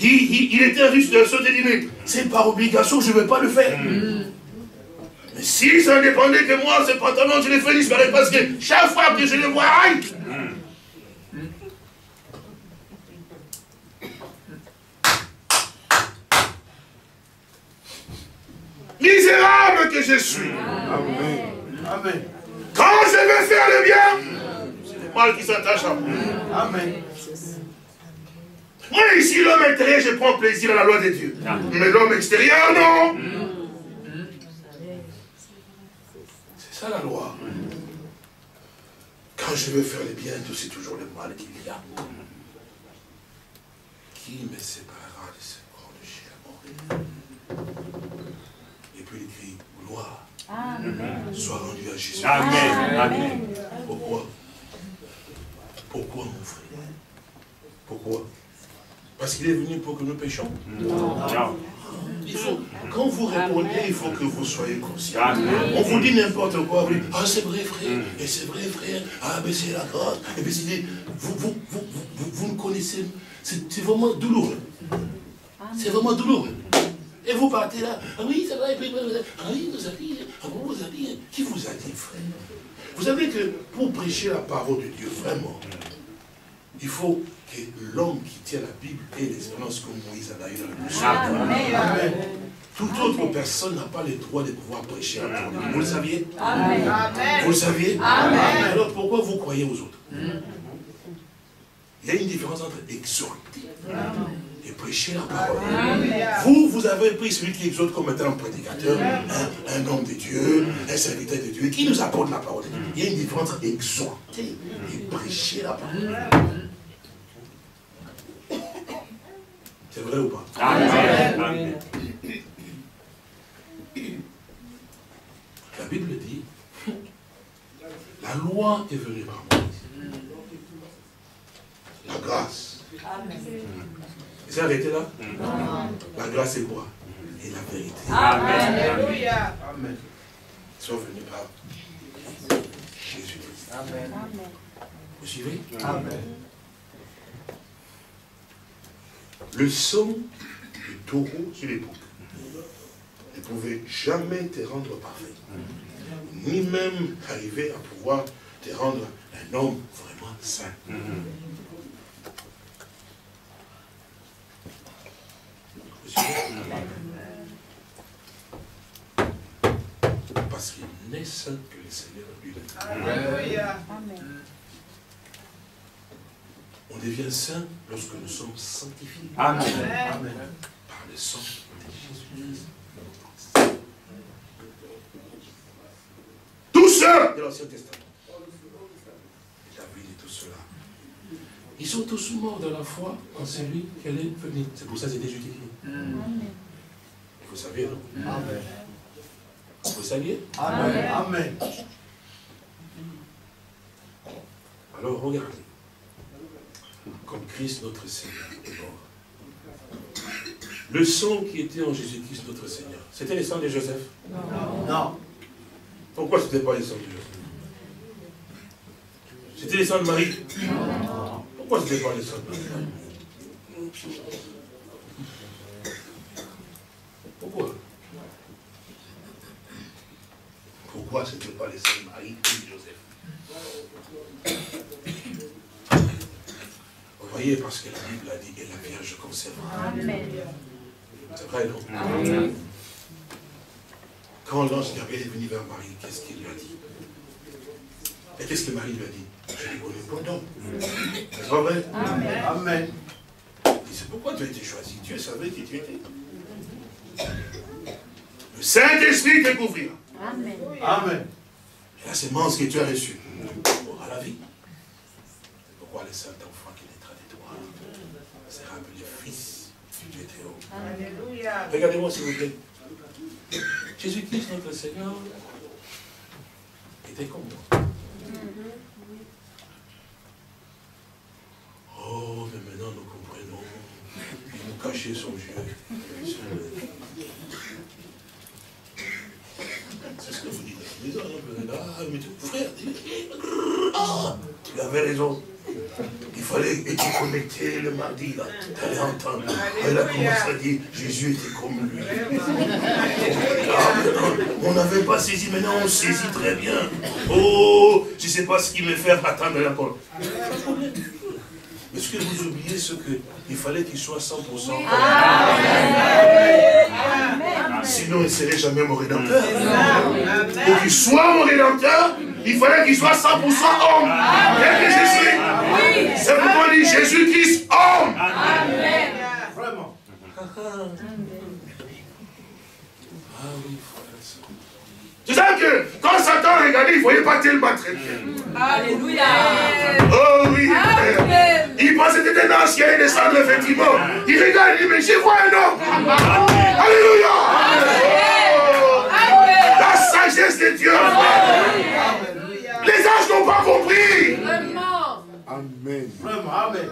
il, il- il était en situation de dire, mais c'est par obligation, je ne vais pas le faire. Mais si ça dépendait de moi, ce pantalon, je l'ai fait disparaître parce que chaque fois que je le vois, aïe Misérable que je suis. Amen. Quand je veux faire le bien, c'est le mal qui s'attache à moi. Amen. Moi, ici, l'homme intérieur, je prends plaisir à la loi de Dieu. Mais l'homme extérieur, non. C'est ça la loi. Quand je veux faire le bien, tout c'est toujours le mal qu'il y a. Qui me séparera de ce corps de chair horrible Et puis il crie, gloire soit rendue à Jésus. Amen. Amen. Pourquoi? Pourquoi, mon frère? Pourquoi? Parce qu'il est venu pour que nous péchions. Non. il faut, Quand vous répondez, il faut que vous soyez conscient. On vous dit n'importe quoi, vous dites, ah c'est vrai frère, et c'est vrai frère, ah mais c'est la grâce, et puis c'est dit, vous, vous, vous, vous, me connaissez, c'est vraiment douloureux. C'est vraiment douloureux. Et vous partez là, ah oui, c'est vrai, et puis, ah oui, vous avez dit, ah bon, vous avez dit, qui vous a dit, frère? Vous savez que pour prêcher la parole de Dieu, vraiment, il faut que l'homme qui tient la Bible ait l'expérience que Moïse a eu dans le. Amen. Toute autre personne n'a pas le droit de pouvoir prêcher de Dieu. Vous le saviez? Amen. Vous le saviez? Amen. Alors pourquoi vous croyez aux autres? Il y a une différence entre exhorter et prêcher la parole. Vous, vous avez pris celui qui exhorte comme étant un prédicateur, un, un homme de Dieu, un serviteur de Dieu, qui nous apporte la parole. Il y a une différence entre exhorter et prêcher la parole. C'est vrai ou pas? Amen. Amen. La Bible dit, la loi est venue par Moïse. La grâce. C'est arrêté là? La grâce c'est quoi? Et la vérité. Amen. Alléluia. Amen. sont venus par Jésus-Christ. Amen. Vous suivez? Amen. Le sang du taureau sur l'époque ne pouvait jamais te rendre parfait. Ni même arriver à pouvoir te rendre un homme vraiment saint. Parce qu'il n'est saint que le Seigneur lui-même. Alléluia. On devient saint lorsque nous sommes sanctifiés Amen. Amen. par le sang de Jésus-Christ. Tous ceux de l'Ancien Testament, David et tout cela, ils sont tous morts de la foi en celui qui allait venir. C'est pour ça qu'ils étaient justifiés. Vous saviez, non? Amen. Vous saviez Amen. Amen. Alors regardez, comme Christ notre Seigneur est mort. Le sang qui était en Jésus-Christ notre Seigneur, c'était le sang de Joseph? Non. Pourquoi ce n'était pas le sang de Joseph? C'était le sang de Marie? Pourquoi ce n'était pas le sang de Marie? Pourquoi? Pourquoi ce n'était pas le sang de Marie et de Joseph? Voyez, parce que la Bible a dit et la Vierge conservera. C'est vrai, non? Quand l'ange Gabriel est venu vers Marie, qu'est-ce qu'il lui a dit? Et qu'est-ce que Marie lui a dit? Je ne connais pas d'homme. C'est pas vrai? Amen. Il dit, C'est pourquoi tu as été choisi Dieu savait qui tu étais. Le Saint-Esprit te couvrira. Amen. Et la sémence que tu as reçue aura la vie. C'est pourquoi le Saint-Enfant qui naîtra de toi sera appelé Fils du Dieu très haut. Alléluia. Regardez-moi s'il vous plaît. Jésus-Christ, notre Seigneur, était comme moi. Oh, mais maintenant nous comprenons. Il nous cachait son Dieu. C'est ce que vous dites Ah, mais tu, frère, tu avais raison. Il fallait être connecté le mardi, là. Tu allais entendre. Elle a commencé à dire, Jésus était comme lui. On n'avait pas saisi, maintenant on saisit très bien. Oh, je ne sais pas ce qui me fait attendre encore. Mais ce que vous oubliez, c'est qu'il fallait qu'il soit 100% homme. Sinon, il ne serait jamais mon rédempteur. Pour qu'il soit mon rédempteur, il fallait qu'il soit 100% homme. Tel que je suis. C'est pourquoi on dit Jésus-Christ homme. Vraiment. Frère, ça. C'est ça que quand Satan regardait, il ne voyait pas tellement très bien. Alléluia. Oh oui. Il pensait que c'était un ange qui allait descendre, effectivement. Il regarde, il dit, mais je vois un homme. Alléluia. Oh, La sagesse de Dieu. Les anges n'ont pas compris. Amen. Vraiment. Amen.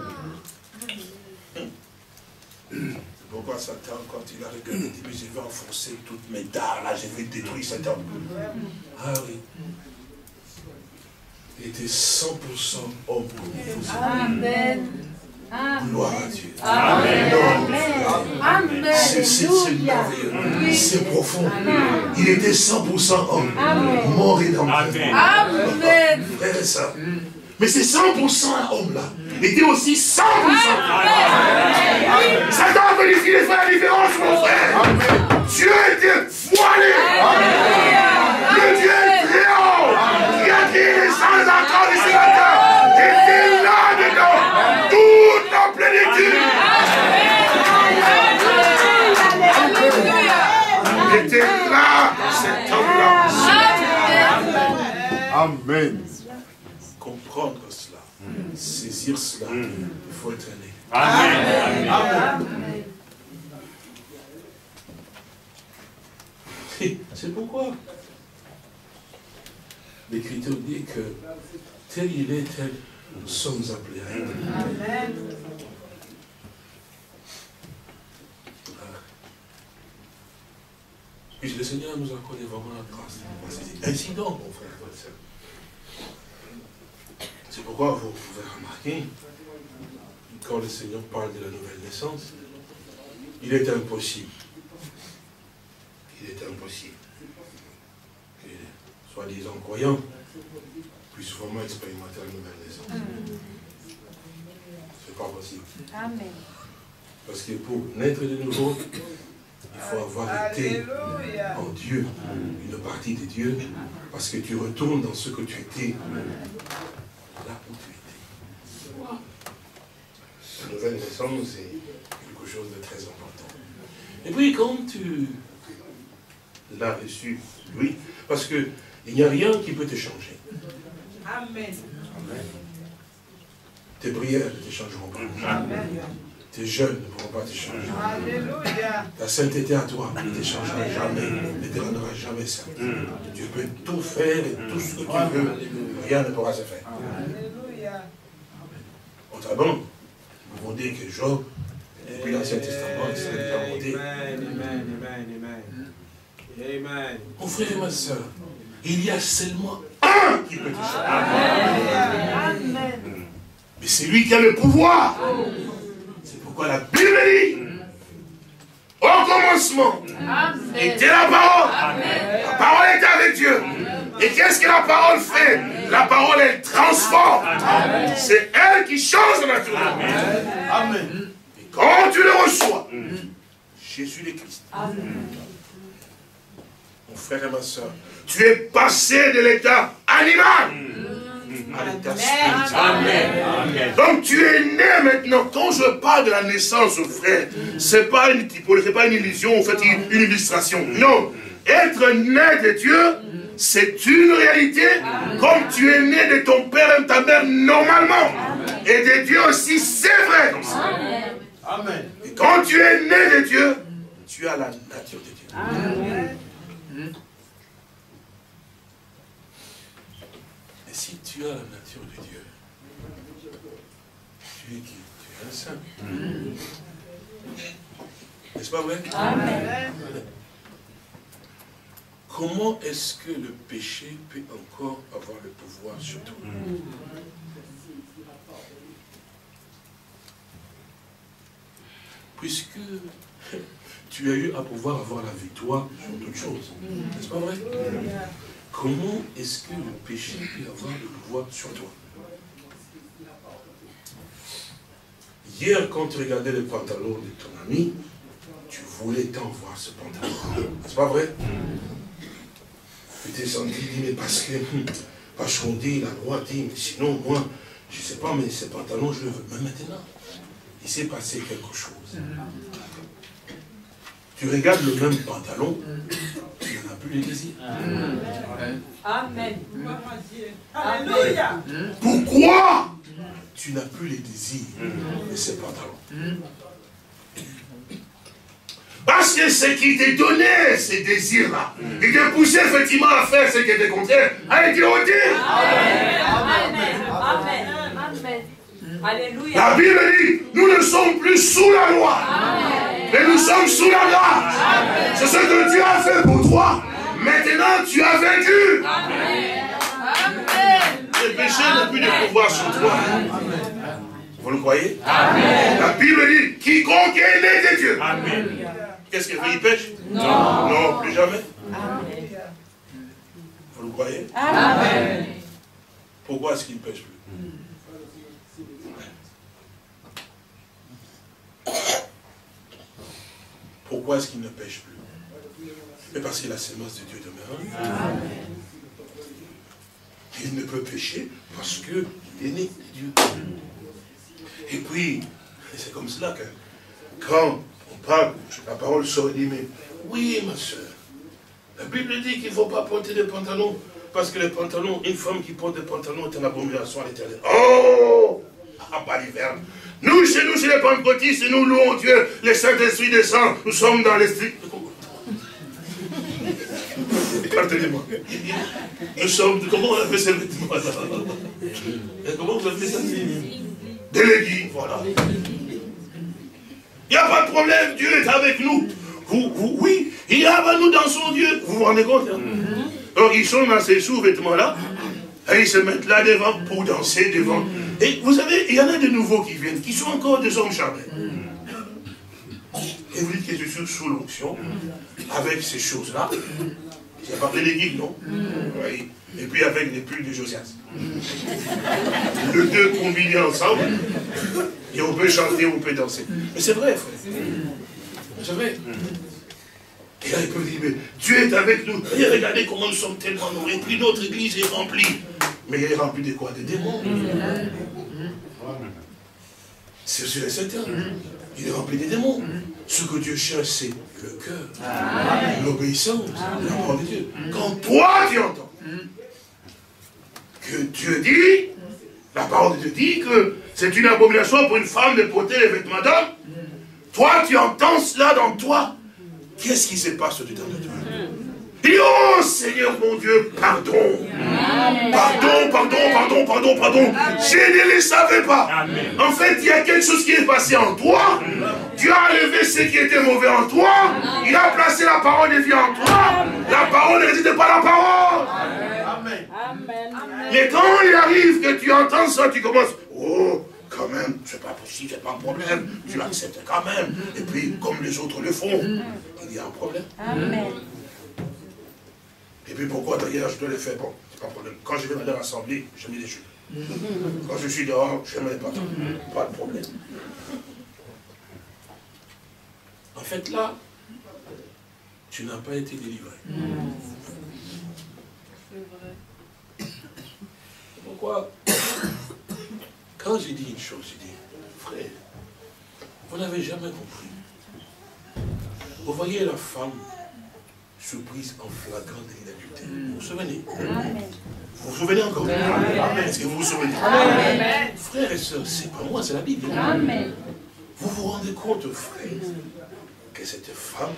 C'est pourquoi Satan, quand il a regardé, il dit, mais je vais enfoncer toutes mes dards, là, je vais détruire cet homme. Ah oui. Il était 100% homme comme vous. Amen. Gloire à Dieu. Amen. Amen. C'est c'est- merveilleux. Profond. Il était 100% homme. Mort et dans Amen. Frère et sœur. Mais ces 100% homme-là était aussi 100%. Satan a vérifié les faire la différence, mon frère. Dieu était voilé. Le Dieu très haut qui a créé les anges encore ici la terre était là-dedans. Toute en plénitude. Il était là, cet homme-là. Amen. Comprendre cela, saisir cela, il faut être né. <laughs> C'est pourquoi l'Écriture dit que tel il est, tel nous sommes appelés à être. Puisse le Seigneur nous accorder vraiment la grâce. Ainsi donc, mon frère et soeur. C'est pourquoi vous pouvez remarquer, quand le Seigneur parle de la nouvelle naissance, il est impossible. Il est impossible. Que, soi-disant croyant, puisse vraiment expérimenter la nouvelle naissance. C'est pas possible. Amen. Parce que pour naître de nouveau, il faut avoir été en Dieu, une partie de Dieu, parce que tu retournes dans ce que tu étais, là où tu étais. La nouvelle naissance, c'est quelque chose de très important. Et puis quand tu l'as reçu, oui, parce qu'il n'y a rien qui peut te changer. Amen. Tes prières ne te changeront pas. Amen. Tes jeûnes ne pourront pas te changer. Alléluia. Ta sainteté à toi ne te changera jamais, ne te rendra jamais saint. Tu peux tout faire et tout ce que tu veux, rien ne pourra se faire. Alléluia. Autrement, nous pouvons dire que Job, depuis l'Ancien Testament, il serait déjà monté. Amen, amen, amen, amen. Amen. Mon frère et ma soeur, il y a seulement un qui peut te changer. Amen. Mais c'est lui qui a le pouvoir. C'est pourquoi la Bible dit, au commencement, Amen. était la parole. La parole était avec Dieu. Et qu'est-ce que la parole fait La parole, elle transforme. C'est elle qui change la nature. Amen. Et quand tu le reçois, Jésus le Christ, mon frère et ma soeur, tu es passé de l'état animal à l'état spirituel. Donc tu es né maintenant. Quand je parle de la naissance, frère, c'est pas une typologie, c'est pas une illusion, en fait, une, illustration. Non. Être né de Dieu, c'est une réalité, comme tu es né de ton père et de ta mère normalement. Et de Dieu aussi, c'est vrai comme ça. Amen. Et quand tu es né de Dieu, tu as la nature de Dieu. Et si tu as la nature de Dieu, tu es qui? Tu es un saint. N'est-ce pas vrai? Comment est-ce que le péché peut encore avoir le pouvoir sur toi? Puisque tu as eu à pouvoir avoir la victoire sur toutes choses. N'est-ce pas vrai? Comment est-ce que le péché peut avoir le pouvoir sur toi? Hier, quand tu regardais le pantalon de ton ami, tu voulais tant voir ce pantalon. N'est-ce pas vrai? Tu t'es senti mais parce que, parce qu'on dit, la loi dit, mais sinon, moi, je sais pas, mais ce pantalon, je le veux. Mais maintenant, il s'est passé quelque chose. Tu regardes le même pantalon, tu n'en as plus le désir. Amen. Alléluia. Pourquoi tu n'as plus les désirs? De ce pantalon Parce que ce qui t'a donné ces désirs-là, il t'a poussé effectivement à faire ce qui était contraire, a été ôté. Amen. Amen. Amen. Alléluia. La Bible dit, nous ne sommes plus sous la loi, mais nous sommes sous la grâce. C'est ce que Dieu a fait pour toi. Maintenant, tu as vaincu. Le péché n'a plus de pouvoir sur toi. Vous le croyez? La Bible dit, quiconque est né de Dieu. Qu'est-ce qu'il fait Il pêche? Non. Non, plus jamais. Vous le croyez? Amen. Pourquoi est-ce qu'il ne pêche plus? Pourquoi est-ce qu'il ne pêche plus? Mais parce que la sémence de Dieu demeure. Il ne peut pécher parce qu'il est né de Dieu. Et puis, c'est comme cela que quand on parle, la parole sort et dit, mais oui, ma soeur, la Bible dit qu'il ne faut pas porter des pantalons, parce que les pantalons, une femme qui porte des pantalons est une abomination à l'éternel. Oh Ah, pas l'hiver. Nous, chez nous, chez les pentecôtistes, nous louons Dieu, le Saint-Esprit descend, nous sommes dans l'esprit. <laughs> Pardonnez-moi. Nous sommes, comment on appelle ces vêtements là Comment vous appelez ça? Délégués, voilà. Il n'y a pas de problème, Dieu est avec nous. Vous, vous, oui, il est avec nous dans son Dieu. Vous vous rendez compte hein? Alors ils sont dans ces sous-vêtements-là, et ils se mettent là devant pour danser devant. Et vous savez, il y en a de nouveaux qui viennent, qui sont encore des hommes charnels. Et vous dites que je suis sous l'onction, avec ces choses-là. J'ai parlé des guides, non? Oui. Et puis avec les pulls de Josias. Les deux combinés ensemble, et on peut chanter, on peut danser. Mais c'est vrai, frère. C'est vrai. Et là, il peut dire, mais Dieu est avec nous. Et regardez comment nous sommes tellement nombreux. Et puis notre église est remplie. Mais elle est remplie de quoi? Des démons. C'est sûr et certain. Il est rempli des démons. Ce que Dieu cherche, c'est le cœur. L'obéissance. La parole de Dieu. Quand toi, tu entends que Dieu dit, la parole de Dieu dit que c'est une abomination pour une femme de porter les vêtements d'homme. Toi, tu entends cela dans toi. Qu'est-ce qui se passe dedans de toi? Oh Seigneur mon Dieu, pardon. Pardon, pardon, pardon, pardon, pardon. Je ne le savais pas. En fait, il y a quelque chose qui est passé en toi. Dieu a enlevé ce qui était mauvais en toi. Il a placé la parole de vie en toi. La parole ne résiste pas la parole. Mais quand il arrive que tu entends ça, tu commences, oh, quand même, c'est pas possible, c'est pas un problème. Tu l'acceptes quand même. Et puis, comme les autres le font, il y a un problème. Amen. Et puis pourquoi d'ailleurs je te le fais Bon, c'est pas un problème. Quand je vais dans l'assemblée, je mets des jupes. Quand je suis dehors, je mets pas. Pas de problème. En fait, là, tu n'as pas été délivré. Pourquoi? Quand j'ai dit une chose, j'ai dit, frère, vous n'avez jamais compris. Vous voyez la femme surprise en flagrant délit d'adultère. Vous vous souvenez Vous vous souvenez encore Est-ce que vous vous souvenez Frères et sœurs, c'est pas moi, c'est la Bible. Amen. Vous vous rendez compte, frère, que cette femme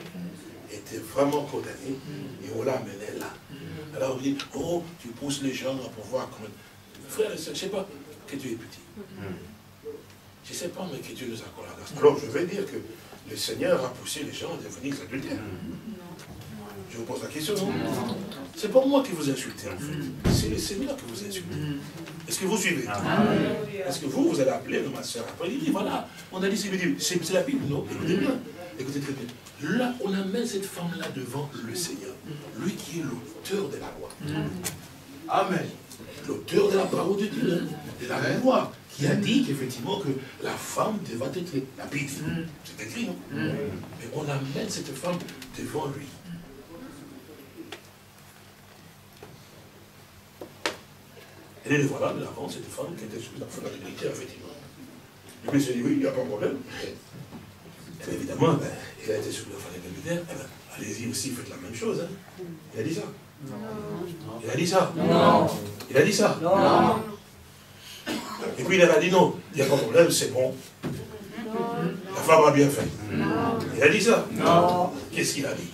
était vraiment condamnée et on l'a amenée là. Alors vous dites, oh, tu pousses les gens à pouvoir... comment- Frère et sœurs, je ne sais pas que Dieu est petit. Je ne sais pas, mais que Dieu nous accorde la grâce. Alors je vais dire que le Seigneur a poussé les gens à devenir adultères. Je vous pose la question, non C'est pas moi qui vous insultez, en fait. C'est le Seigneur qui vous insulte. Est-ce que vous suivez? Est-ce que vous, vous allez appeler ma soeur après? Il dit, voilà, on a dit, c'est la Bible, non Écoutez bien, écoutez très bien. Là, on amène cette femme-là devant le Seigneur. Lui qui est l'auteur de la loi. Amen. L'auteur de la parole de Dieu, de la loi, qui a dit qu'effectivement que la femme devait être la Bible. C'est écrit, non? Mais on amène cette femme devant lui. Elle est le voilà de l'avant, cette femme qui était sous la fraternité, effectivement. Le monsieur dit, oui, il n'y a pas de problème. Et évidemment, ben, il a été sous la fraternité, eh ben, allez-y aussi, faites la même chose. hein. Il a dit ça. Il a dit ça. Non. Il a dit ça. Non. Et puis il a dit non, il n'y a pas de problème, c'est bon. La femme a bien fait. Il a dit ça. Non. Qu'est-ce qu'il a dit?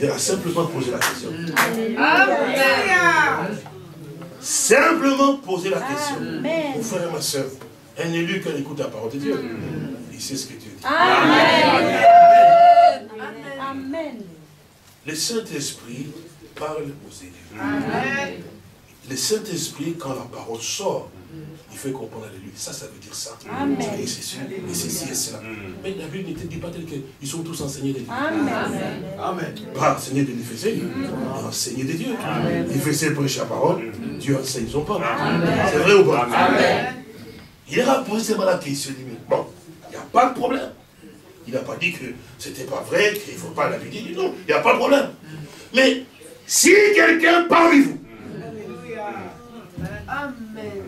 Il a simplement posé la question. Alléluia. Simplement posé la question. Amen. Mon frère et ma soeur, un élu qui écoute la parole de Dieu, il sait ce que Dieu dit. Amen. Amen. Le Saint-Esprit parle aux élus. Amen. Le Saint-Esprit, quand la parole sort, il fait comprendre à l'élu. Ça, ça veut dire ça. Amen. Et c'est sûr, et ceci et cela. Mais la Bible ne te dit pas tel qu'ils sont tous enseignés de Dieu. Amen. Amen. Pas enseigner de l'Éphésie, mais enseigner de Dieu. L'Éphésie prêche la parole, Dieu enseigne son peuple. C'est vrai ou pas? Il a posé la question, il dit, mais bon, il n'y a pas de problème. Il n'a pas dit que c'était pas vrai, qu'il ne faut pas l'habiter. Non, il n'y a pas de problème. Mais si quelqu'un parmi vous, Alléluia. Amen.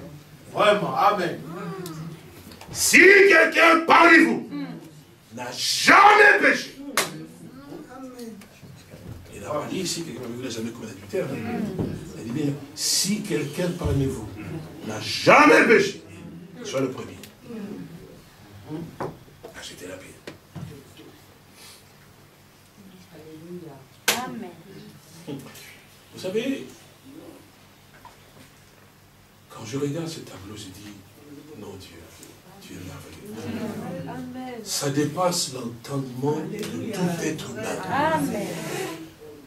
Vraiment. Amen. si quelqu'un parmi vous n'a jamais péché, il n'a pas dit si quelqu'un parmi vous n'a jamais commis l'adultère. hein. Il dit bien, si quelqu'un parmi vous n'a jamais péché, soit le premier. Achetez la pierre. Amen. Vous savez, quand je regarde ce tableau, je dis, non Dieu, tu es merveilleux. Amen. Ça dépasse l'entendement de tout être humain.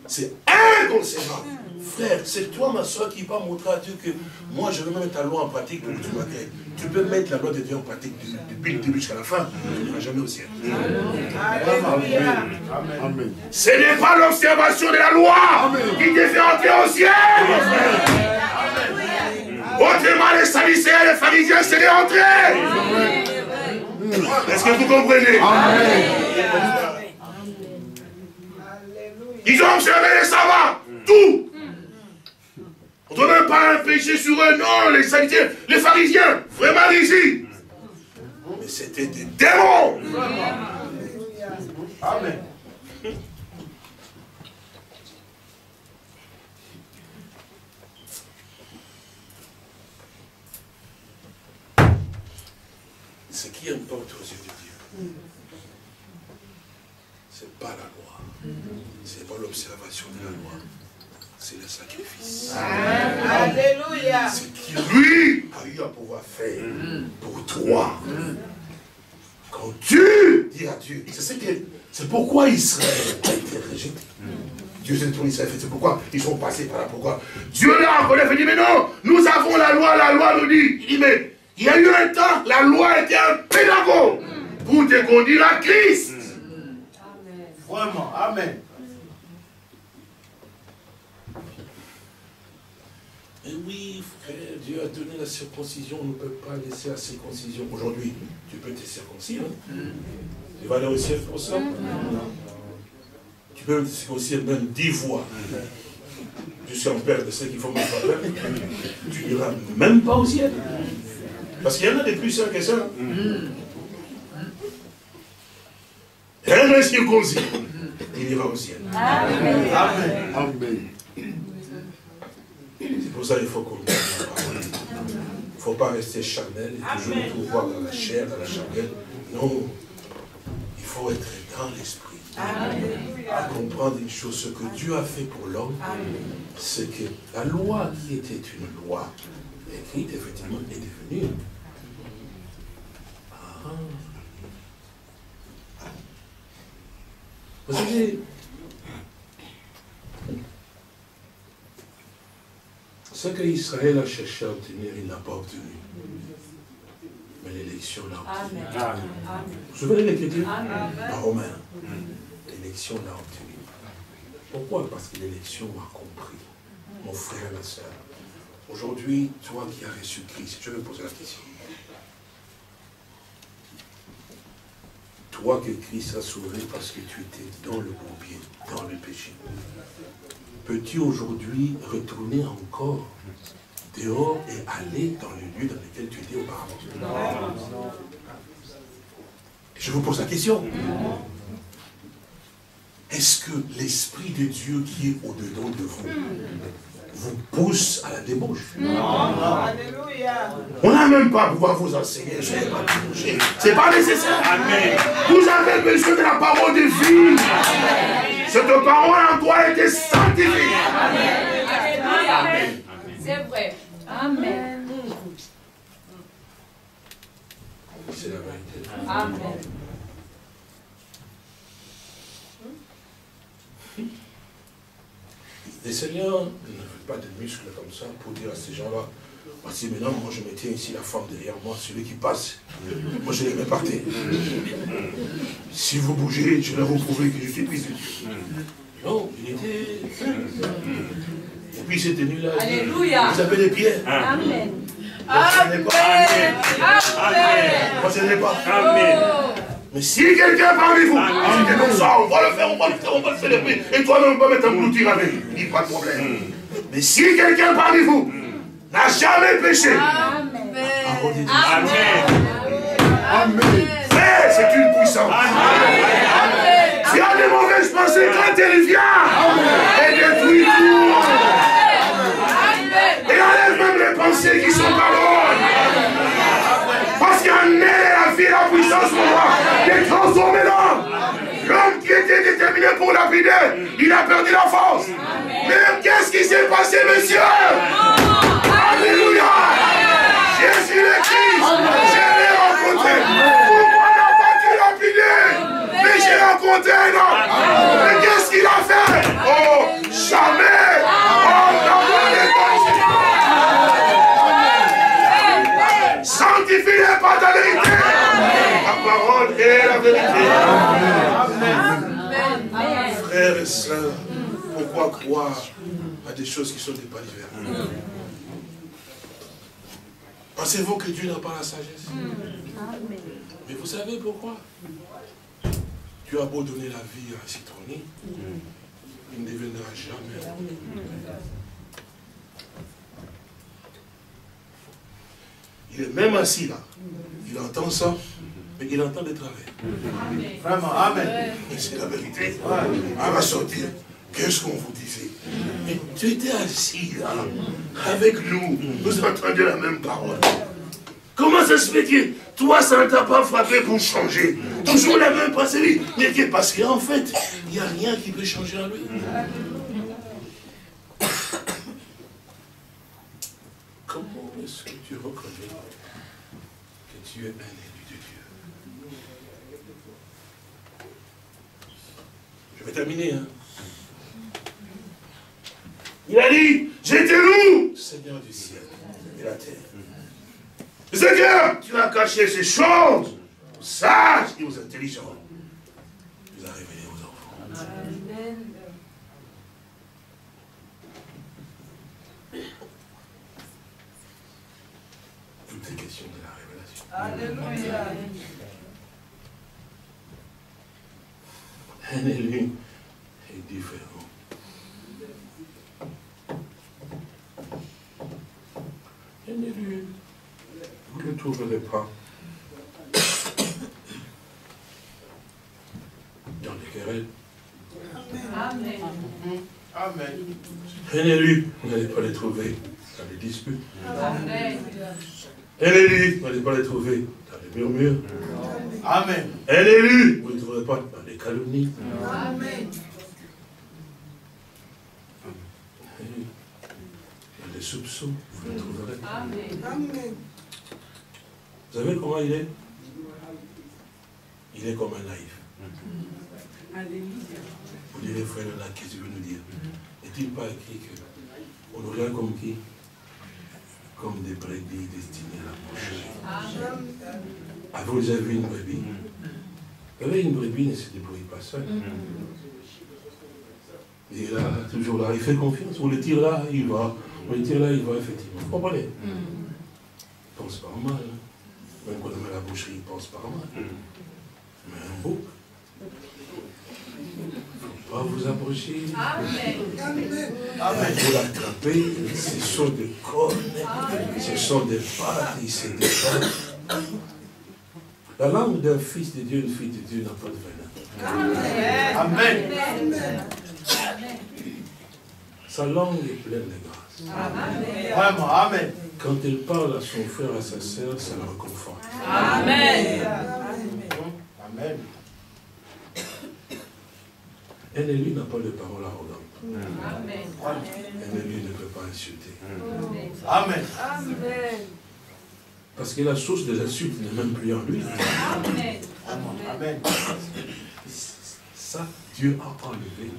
C'est inconcevable. Frère, c'est toi, ma soeur, qui va montrer à Dieu que moi, je veux mettre ta loi en pratique pour que tu vois que tu peux mettre la loi de Dieu en pratique depuis le début jusqu'à la fin. Tu n'iras jamais au ciel. Alléluia. Amen. Ce n'est pas l'observation de la loi qui te fait entrer au ciel. Autrement, les salicéens et les pharisiens seraient entrés. Est-ce que vous comprenez? Ils ont observé les savants, tout. Doit même pas un péché sur eux, non, les salicéens, les pharisiens, vraiment ici. Mais c'était des démons. Amen. Ce qui importe aux yeux de Dieu, ce n'est pas la loi, ce n'est pas l'observation de la loi, c'est le sacrifice. Alléluia. Ce qui lui a eu à pouvoir faire pour toi. Quand tu dis à Dieu, c'est ce que- c'est pourquoi Israël a été rejeté. Dieu s'est tourné Israël, c'est pourquoi ils sont passés par là. Pourquoi Dieu l'a reconnaît, il dit, mais non, nous avons la loi, la loi nous dit. Il dit, mais il y a eu un temps, la loi était un pédagogue pour te conduire à Christ. Vraiment. Amen. Et oui, frère, Dieu a donné la circoncision, on ne peut pas laisser la circoncision. Aujourd'hui, tu peux te circoncire. hein. Tu vas aller au ciel pour ça Tu peux te circoncire même dix fois. Je suis en père de ceux qui font pas peur. Tu n'iras même pas au ciel. Parce qu'il y en a des plus saints que ça. Un incirconcis, il ira au ciel. Amen. Amen. Pour ça qu'il faut ait la parole. Il ne faut pas rester charnel et toujours Amen. tout voir dans la chair, dans la charnelle. Non. Il faut être dans l'esprit. À comprendre une chose, ce que Dieu a fait pour l'homme, c'est que la loi qui était une loi écrite, effectivement, est devenue. Ah. Vous savez, ce que Israël a cherché à obtenir, il n'a pas obtenu. Mais l'élection l'a obtenu. Amen. Amen. Vous vous souvenez de l'écriture Romains. L'élection l'a obtenu. Pourquoi? Parce que l'élection a compris. Mon frère, ma soeur. Aujourd'hui, toi qui as reçu Christ, je vais poser la question. Toi que Christ a sauvé parce que tu étais dans le bourbier, dans le péché. Peux-tu aujourd'hui retourner encore dehors et aller dans le lieu dans lequel tu étais auparavant? Je vous pose la question. Est-ce que l'Esprit de Dieu qui est au-dedans de vous vous pousse à la débauche Alléluia. On n'a même pas à pouvoir vous enseigner. Je n'ai pas débauché. C'est pas nécessaire. Vous avez besoin de la parole de vie. Cette parole en toi a été sanctifiée. Alléluia. C'est vrai. Amen. C'est la vérité. Amen. Les seigneurs ne veulent pas de muscles comme ça pour dire à ces gens-là, voici maintenant, moi je me tiens ici, la femme derrière moi, celui qui passe, moi je les mets par terre. Si vous bougez, je vais vous prouver que je suis Dieu. Non, il était... Et puis tenue-là, Alléluia. vous avez des pierres. Amen. Ce n'est pas. Pas. Mais si quelqu'un parmi vous, comme ça, on va le faire, on va le faire, on va le célébrer, et toi-même, on va mettre un clôture avec, il dit pas de problème. Mais si quelqu'un parmi vous n'a jamais péché, Dieu. Amen. Frère, c'est une puissance. Tu as des mauvaises pensées quand elle vient, et détruit tout. Et enlève même les pensées qui sont pas bonnes. Parce qu'en elle est la vie, la puissance pour moi, de transformer l'homme. L'homme qui était déterminé pour lapider, il a perdu la force. Mais qu'est-ce qui s'est passé, monsieur? Alléluia Jésus le Christ, je l'ai rencontré. Pourquoi n'a pas pu lapider Mais j'ai rencontré un homme. Mais qu'est-ce qu'il a fait? Oh, jamais Oh, Sanctifie-les par ta vérité. La parole est la vérité. Amen. Frères et sœurs, croire à des choses qui sont des palivers. Pensez-vous que Dieu n'a pas la sagesse? Mais vous savez pourquoi? Dieu a beau donner la vie à un citronnier, il ne deviendra jamais. Il est même assis là. Il entend ça, mais il entend des travers. Vraiment, Amen. Mais c'est la vérité. Il va sortir. Qu'est-ce qu'on vous disait Mais tu étais assis là, avec nous. Nous entendions la même parole. Comment ça se fait que toi, ça ne t'a pas frappé pour changer Toujours la même pensée. Parce qu'en fait, il n'y a rien qui peut changer en lui. Comment est-ce que tu reconnais que tu es un élu de Dieu Je vais terminer. Hein. Il a dit, j'étais où Seigneur du ciel et la terre. Seigneur, tu as caché ces choses aux sages et aux intelligents. Tu les as révélées aux enfants. Tout est question de la révélation. Alléluia. Un élu est différent. Vous ne le trouverez pas dans les querelles. Amen. Amen. Un élu, vous n'allez pas le trouver dans les disputes. Amen. Un élu, vous n'allez pas le trouver dans les murmures. Amen. Un élu, vous ne le trouverez pas dans les calomnies. Amen. Soupçons, vous le trouverez. Amen. Vous savez comment il est? Il est comme un naïf. Vous direz, frère Léonard, qu'est-ce que tu veux nous dire N'est-il pas écrit que on nous regarde comme qui? Comme des brebis destinées à la boucherie. Amen. Avez-vous déjà vu une brebis? Vous savez, une brebis ne se débrouille pas seule. Il est là, toujours là, il fait confiance. On le tire là, il va. On tire là, il va, effectivement. Vous comprenez Il ne pense pas en mal. hein. Même quand on à la boucherie, il ne pense pas en mal. Mais un bouc, il ne faut pas vous approcher. Amen. Amen. Pour l'attraper, ce sont des cornes, ce sont des pattes, il se défend. La langue d'un fils de Dieu, une fille de Dieu n'a pas de venin. Amen. Sa langue est pleine de grâce. Vraiment, Amen. Quand elle parle à son frère, à sa sœur, ça le réconforte. Amen. Amen. Un élu n'a pas de parole arrogante. Amen. Un élu ne peut pas insulter. Amen. Amen. Parce que la source des insultes n'est même plus en lui. Amen. Amen. Ça, Dieu a enlevé.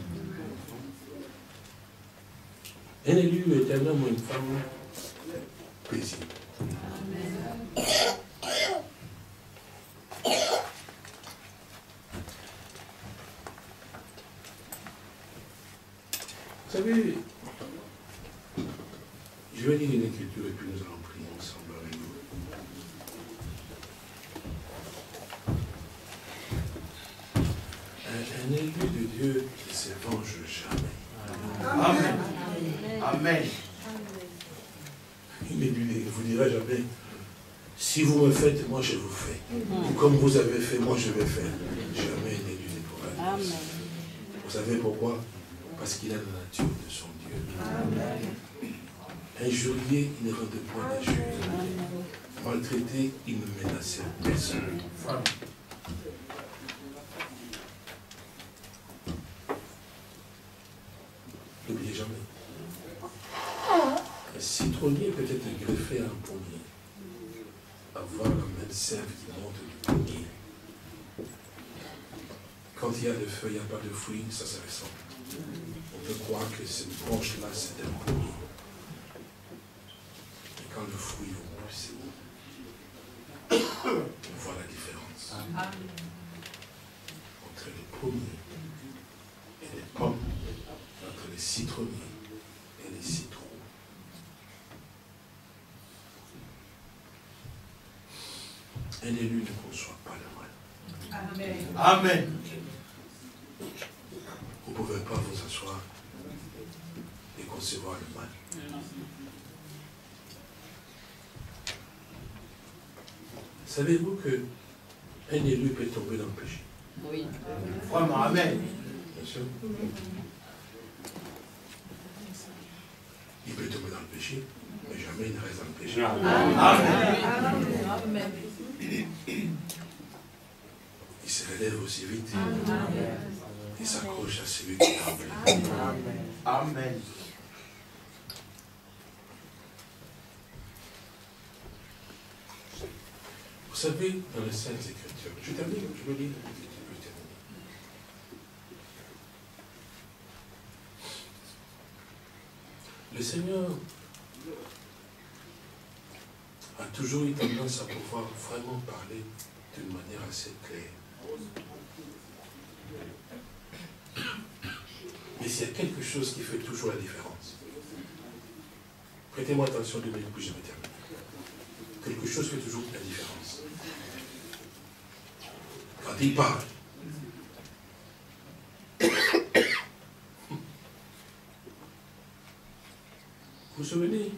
Un élu est un homme ou une femme paisible. Vous savez, je vais lire une écriture et puis nous allons prier ensemble avec vous. Un, un élu de Dieu qui ne se venge jamais. Amen. Amen. Il ne jamais, si vous me faites, moi je vous fais. Ou comme vous avez fait, moi je vais faire. Jamais pourra dire ça. Vous savez pourquoi? Parce qu'il a la nature de son Dieu. Injurié, il ne rendait point d'injure. Maltraité, il ne menaçait personne. Quand il y a des feuilles, il n'y a pas de fruits, ça se ressemble. On peut croire que cette branche-là, c'est un produit. Et quand le fruit vous c'est où On voit la différence. Entre les pommiers et les pommes, entre les citronniers et les citrons. Un élu ne conçoit pas le mal. Amen. Et concevoir le mal. Savez-vous que un élu peut tomber dans le péché? Oui. Vraiment, Amen. Bien sûr. Il peut tomber dans le péché, mais jamais il ne reste dans le péché. Amen. Amen. Il se relève aussi vite. Il s'accroche à celui qui l'a appelé. Amen. Savez, dans les Saintes Écritures, je termine, je me lis, je terminer. Le Seigneur a toujours eu tendance à pouvoir vraiment parler d'une manière assez claire. Mais s'il y a quelque chose qui fait toujours la différence, prêtez-moi attention deux minutes, puis je vais terminer. Quelque chose fait toujours la différence. Quand il parle, vous vous souvenez?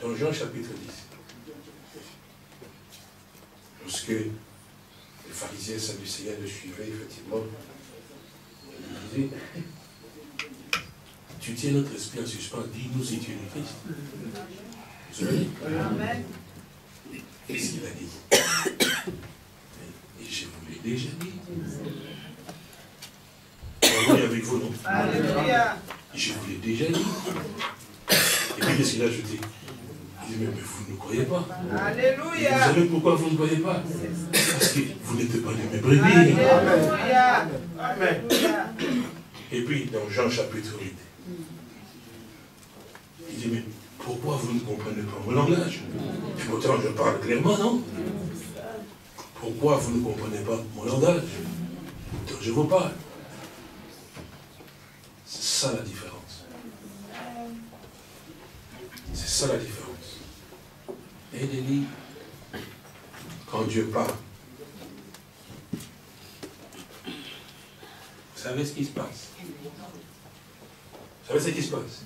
Dans Jean chapitre 10, lorsque les pharisiens sadducéens le suivaient, effectivement, ils disaient, tu tiens notre esprit en suspens, dis-nous si tu es le Christ. Vous vous souvenez? Qu'est-ce qu'il a dit je vous l'ai déjà dit. Est avec vous, non Alléluia. Je vous l'ai déjà dit. Et puis qu'est-ce qu'il a ajouté? Il dit, mais, mais vous ne croyez pas. Et vous Alléluia. savez pourquoi vous ne croyez pas? Parce que vous n'êtes pas de mes brebis. Alléluia. Amen. Alléluia. Et puis, dans Jean chapitre 8, il dit, mais pourquoi vous ne comprenez pas mon langage? Et pourtant, je parle clairement, non? Pourquoi vous ne comprenez pas mon langage? Pourtant, je vous parle. C'est ça la différence. C'est ça la différence. Et Denis, quand Dieu parle, vous savez ce qui se passe? Vous savez ce qui se passe?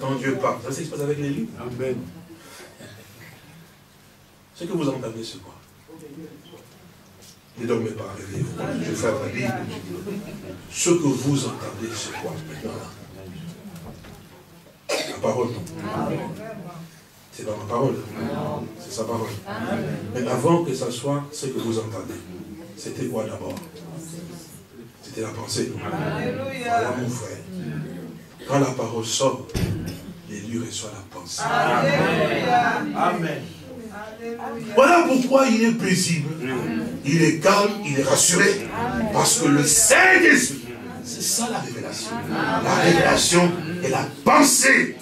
Quand Dieu parle, vous savez ce qui se passe avec les livres Amen. Ce que vous entendez, c'est quoi? Ne dormez pas, réveillez-vous. Je ferme la Bible. Ce que vous entendez, c'est quoi maintenant là? La parole, non C'est pas ma parole. C'est sa parole. Mais avant que ça soit ce que vous entendez, c'était quoi d'abord? C'était la pensée. Voilà Alléluia. mon frère. Quand la parole sort, l'élu reçoit la pensée. Alléluia. Amen. Alléluia. Voilà pourquoi il est paisible, il est calme, il est rassuré. Parce que le Saint-Esprit, c'est ça la révélation. La révélation est la pensée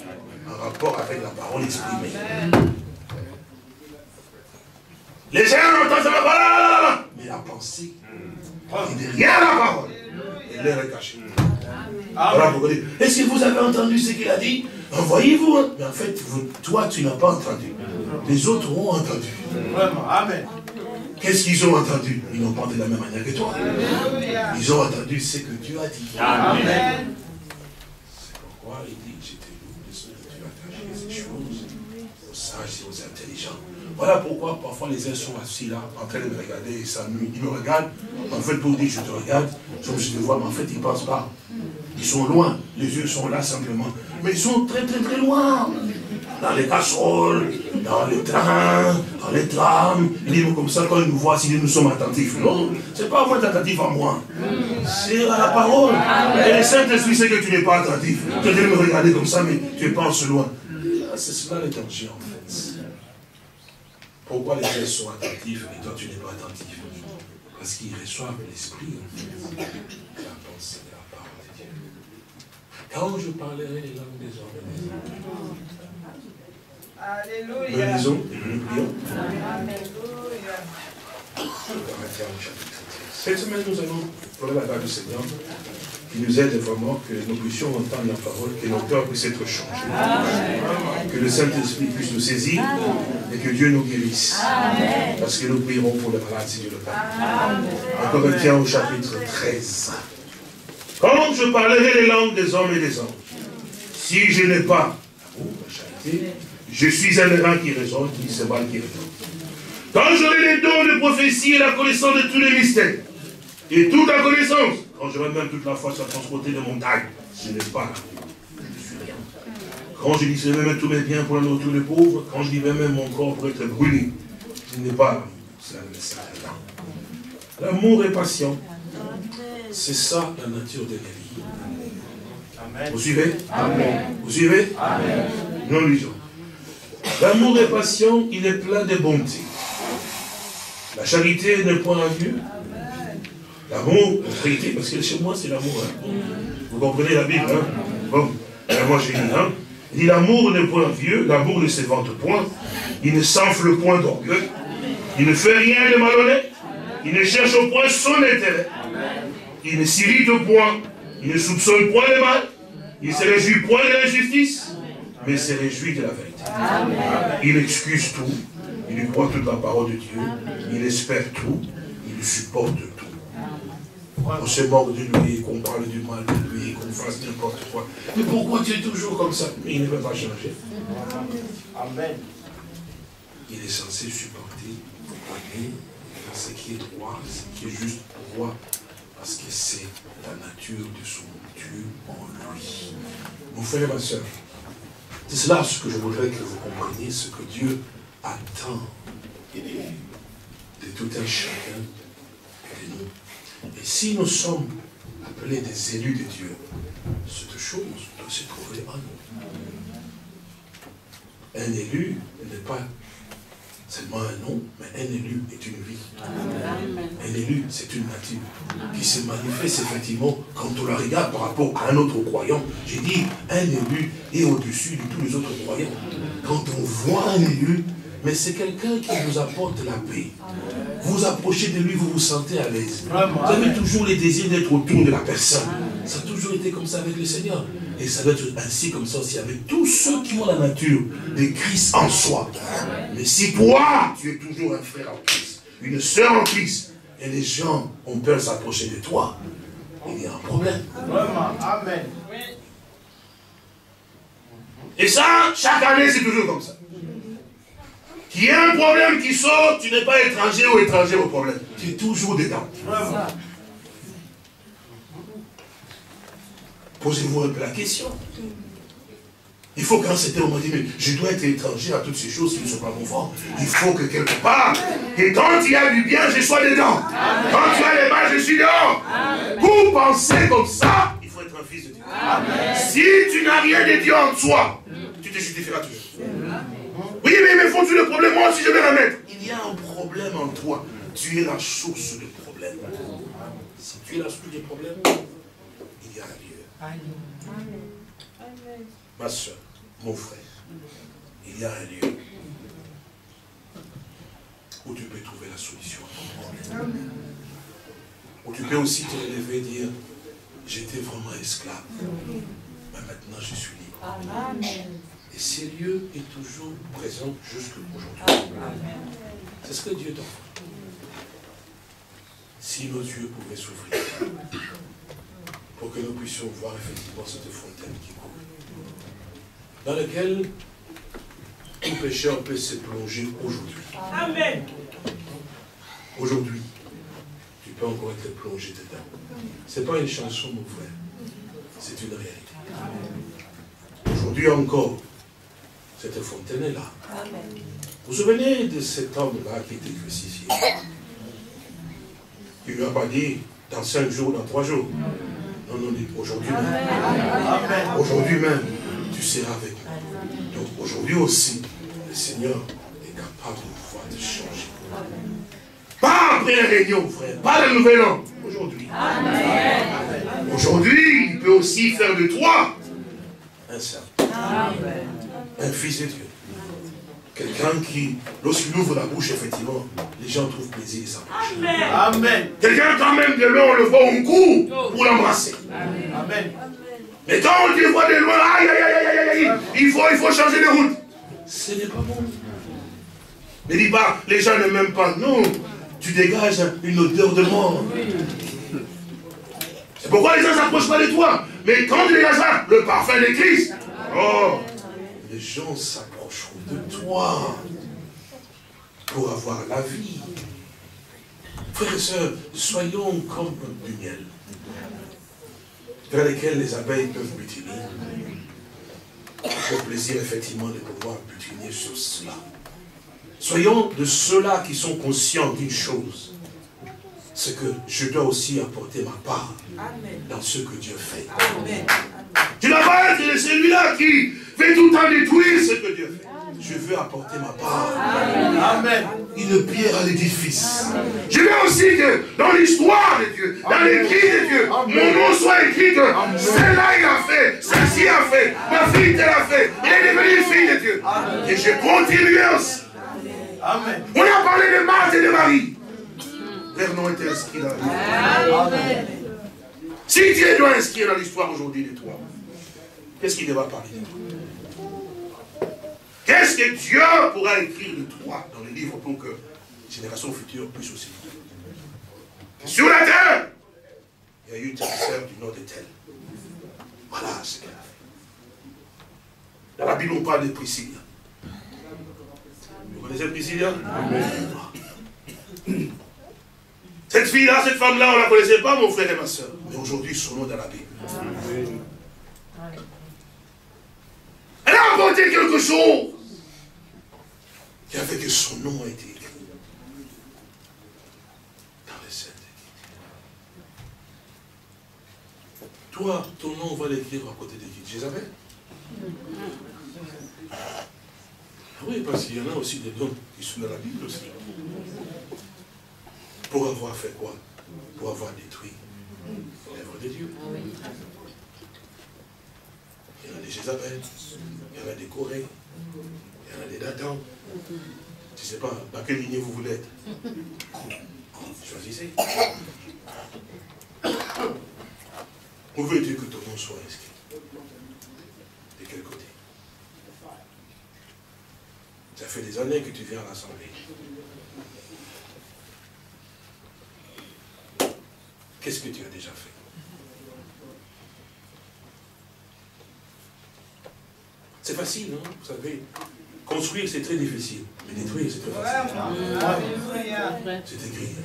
en rapport avec la parole exprimée. Les gens entendent ça, voilà, mais la pensée qui est derrière la parole, elle est cachée. Voilà pourquoi il dit, Est-ce que vous avez entendu ce qu'il a dit? Envoyez-vous. Mais en fait, vous- toi, tu n'as pas entendu. Les autres ont entendu. Vraiment. Amen. Qu'est-ce qu'ils ont entendu? Ils n'ont pas de la même manière que toi. Ils ont entendu ce que Dieu a dit. Amen. C'est pourquoi il dit, je te loue de ce que tu as caché ces choses aux sages et aux intelligents. Voilà pourquoi parfois les uns sont assis là, en train de me regarder, ils s'ennuient. Ils me regardent, en fait, pour dire je te regarde, comme je te vois, mais en fait, ils ne pensent pas. Ils sont loin, les yeux sont là simplement. Mais ils sont très très très loin. Dans les casseroles, dans les trains, dans les trams. Ils disent comme ça, quand ils nous voient, si nous sommes attentifs. Non, c'est pas moi attentif à moi. C'est à la parole. Et le Saint-Esprit sait que tu n'es pas attentif. Tu es me regarder comme ça, mais tu penses loin. C'est cela danger en fait. Pourquoi les gens sont attentifs et toi tu n'es pas attentif? Parce qu'ils reçoivent l'esprit en fait. La pensée de la parole de Dieu. Quand je parlerai les langues des hommes. Alléluia. Nous lisons et nous prions. Alléluia. Galatia au chapitre 13. Cette semaine, nous allons parler la grâce du Seigneur qui nous aide vraiment que nous puissions entendre la parole, que nos cœurs puissent être changés. Que le Saint-Esprit puisse nous saisir et que Dieu nous guérisse. Parce que nous prierons pour les malades si Dieu le permet. En Corinthiens au chapitre 13. Quand je parlerai les langues des hommes et des anges, si je n'ai pas l'amour, la charité, je suis un errant qui résonne, qui se bat, qui résonne. Quand j'aurai les dons de prophétie et la connaissance de tous les mystères, et toute la connaissance, quand j'aurai même toute la force à transporter des montagnes, je n'ai pas l'amour. Je suis rien. Quand je distribuerai même tous mes biens pour la nourriture des pauvres, quand je livrerai même mon corps pour être brûlé, je n'ai pas l'amour. C'est un message là. L'amour est patient. C'est ça la nature de l'Élie. Amen. Vous suivez? Vous suivez? Nous lisons. L'amour est patient, il est plein de bonté. La charité n'est point un Dieu. L'amour, la charité, parce que chez moi c'est l'amour. hein. Vous comprenez la Bible, hein Bon, moi j'ai dit, hein Il dit l'amour n'est point vieux, l'amour ne se vante point, il ne s'enfle point d'orgueil, il ne fait rien de malhonnête, il ne cherche point son intérêt, il ne s'irrite point, il ne soupçonne point le mal, il ne se réjouit point de l'injustice, mais se réjouit de la vérité. Il excuse tout, il croit toute la parole de Dieu, il espère tout, il supporte tout. On se moque de lui, qu'on parle du mal de lui, qu'on fasse n'importe quoi. Mais pourquoi tu es toujours comme ça? Mais il ne veut pas changer. Amen. Il est censé supporter, aimer, faire ce qui est droit, ce qui est juste pour moi, parce que c'est la nature de son Dieu en lui. Mon frère et ma soeur, c'est cela ce que je voudrais que vous compreniez, ce que Dieu attend de tout un chacun de nous. Et si nous sommes appelés des élus de Dieu, cette chose doit se trouver en nous. Un élu n'est pas seulement un nom, mais un élu est une vie. Un élu, c'est une nature qui se manifeste effectivement quand on la regarde par rapport à un autre croyant. J'ai dit, un élu est au-dessus de tous les autres croyants. Quand on voit un élu, mais c'est quelqu'un qui vous apporte la paix. Vous vous approchez de lui, vous vous sentez à l'aise. Vous avez toujours les désirs d'être autour de la personne. Ça a toujours été comme ça avec le Seigneur. Et ça doit être ainsi comme ça aussi avec tous ceux qui ont la nature de Christ en soi. Mais si toi, tu es toujours un frère en Christ, une sœur en Christ, et les gens ont peur de s'approcher de toi, il y a un problème. Vraiment. Amen. Et ça, chaque année, c'est toujours comme ça. Qu'il y ait un problème qui sort, tu n'es pas étranger ou étranger au problème. Tu es toujours dedans. Posez-vous un peu la question. Il faut qu'en certain moment mais je dois être étranger à toutes ces choses qui ne sont pas conformes. Il faut que quelque part, et quand il y a du bien, je sois dedans. Quand tu as les mal, je suis dehors. Pour penser comme ça, il faut être un fils de Dieu. Si tu n'as rien de Dieu en toi, tu te justifieras toujours. Oui, mais, mais faut-tu le problème Moi aussi, je vais la mettre. Il y a un problème en toi. Tu es la source du problème. Si tu es la source du problème, y a un Dieu. Ma soeur, mon frère, il y a un lieu où tu peux trouver la solution à ton problème. Où tu peux aussi te relever et dire, j'étais vraiment esclave, mais maintenant je suis libre. Et ce lieu est toujours présent jusqu'aujourd'hui. C'est ce que Dieu t'offre. Si nos yeux pouvaient s'ouvrir pour que nous puissions voir effectivement cette fontaine qui coule, dans laquelle tout pécheur peut se plonger aujourd'hui. Amen. Aujourd'hui, tu peux encore être plongé dedans. Ce n'est pas une chanson, mon frère. C'est une réalité. Aujourd'hui encore, cette fontaine est là. Vous vous souvenez de cet homme-là qui était crucifié? Il ne lui a pas dit dans cinq jours, dans trois jours. Non, non, dit aujourd'hui même. Aujourd'hui même, tu seras avec moi. Donc aujourd'hui aussi, le Seigneur est capable de pouvoir te changer. Pas après la réunion, frère, pas la nouvelle an. Aujourd'hui. Aujourd'hui, il peut aussi faire de toi un saint. Un fils de Dieu. Quelqu'un qui, lorsqu'il ouvre la bouche, effectivement, les gens trouvent plaisir de s'approcher. Amen. Quelqu'un quand même de loin, on le voit, on court pour l'embrasser. Amen. Mais quand on te voit de loin, aïe, aïe, aïe, aïe, aïe, aïe, il faut, il faut changer de route. Ce n'est pas bon. Ne dis pas, les gens ne m'aiment pas. Non, tu dégages une odeur de mort. C'est pourquoi les gens ne s'approchent pas de toi. Mais quand tu dégageras le parfum de Christ, oh, les gens s'approcheront de toi pour avoir la vie. Frères et sœurs, soyons comme du miel, vers lesquels les abeilles peuvent butiner. Au plaisir, effectivement, de pouvoir butiner sur cela. Soyons de ceux-là qui sont conscients d'une chose. C'est que je dois aussi apporter ma part dans ce que Dieu fait. Tu n'as pas être celui-là qui fait tout le temps détruire ce que Dieu fait. Je veux apporter ma part. Amen. Une pierre à l'édifice. Je veux aussi que dans l'histoire de Dieu, dans l'écrit de Dieu, mon nom soit écrit que celle-là il a fait, celle-ci a fait, ma fille elle a fait. Il est devenu une fille de Dieu. Et je continue aussi. Amen. On a parlé de Marthe et de Marie. Leur nom était inscrit dans la Bible. Si Dieu doit inscrire dans l'histoire aujourd'hui de toi, qu'est-ce qu'il devra parler de toi Qu'est-ce que Dieu pourra écrire de toi dans le livre pour que les générations futures puissent aussi Sur la terre, il y a eu une sœur du nom de tel. Voilà ce qu'elle a fait. Dans la Bible, on parle de Priscilla. Vous connaissez Priscilla? Cette fille-là, cette femme-là, on ne la connaissait pas, mon frère et ma soeur. Mais aujourd'hui, son nom dans la Bible. Elle a apporté quelque chose qui a fait que son nom a été écrit dans les Saintes. Toi, ton nom, on va l'écrire à côté de qui Jézabel Ah oui, parce qu'il y en a aussi des noms qui sont dans la Bible aussi. Pour avoir fait quoi? Pour avoir détruit l'œuvre de Dieu. Il y en a des Jézabel, il y en a des Corées, il y en a des Datans. Je ne sais pas dans quelle lignée vous voulez être. Choisissez. Où veux-tu que ton nom soit inscrit De quel côté? Ça fait des années que tu viens à l'Assemblée. Qu'est-ce que tu as déjà fait? C'est facile, non? Vous savez, construire c'est très difficile, mais détruire c'est très facile. Alléluia. C'est écrit.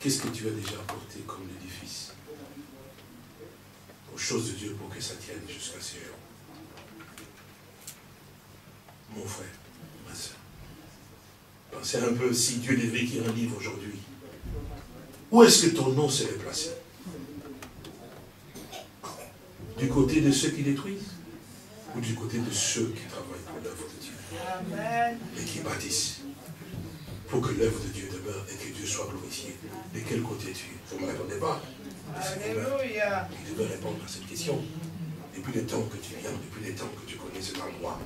Qu'est-ce que tu as déjà apporté comme l'édifice aux choses de Dieu pour que ça tienne jusqu'à ces jours Mon frère, ma soeur, pensez un peu si Dieu devait écrire un livre aujourd'hui. Où est-ce que ton nom serait placé Du côté de ceux qui détruisent ou du côté de ceux qui travaillent pour l'œuvre de Dieu? Et qui bâtissent pour que l'œuvre de Dieu demeure et que Dieu soit glorifié. De quel côté tu es? Vous ne me répondez pas. Alléluia. qui devez répondre à cette question. Depuis le temps que tu viens, depuis le temps que tu connais cet endroit,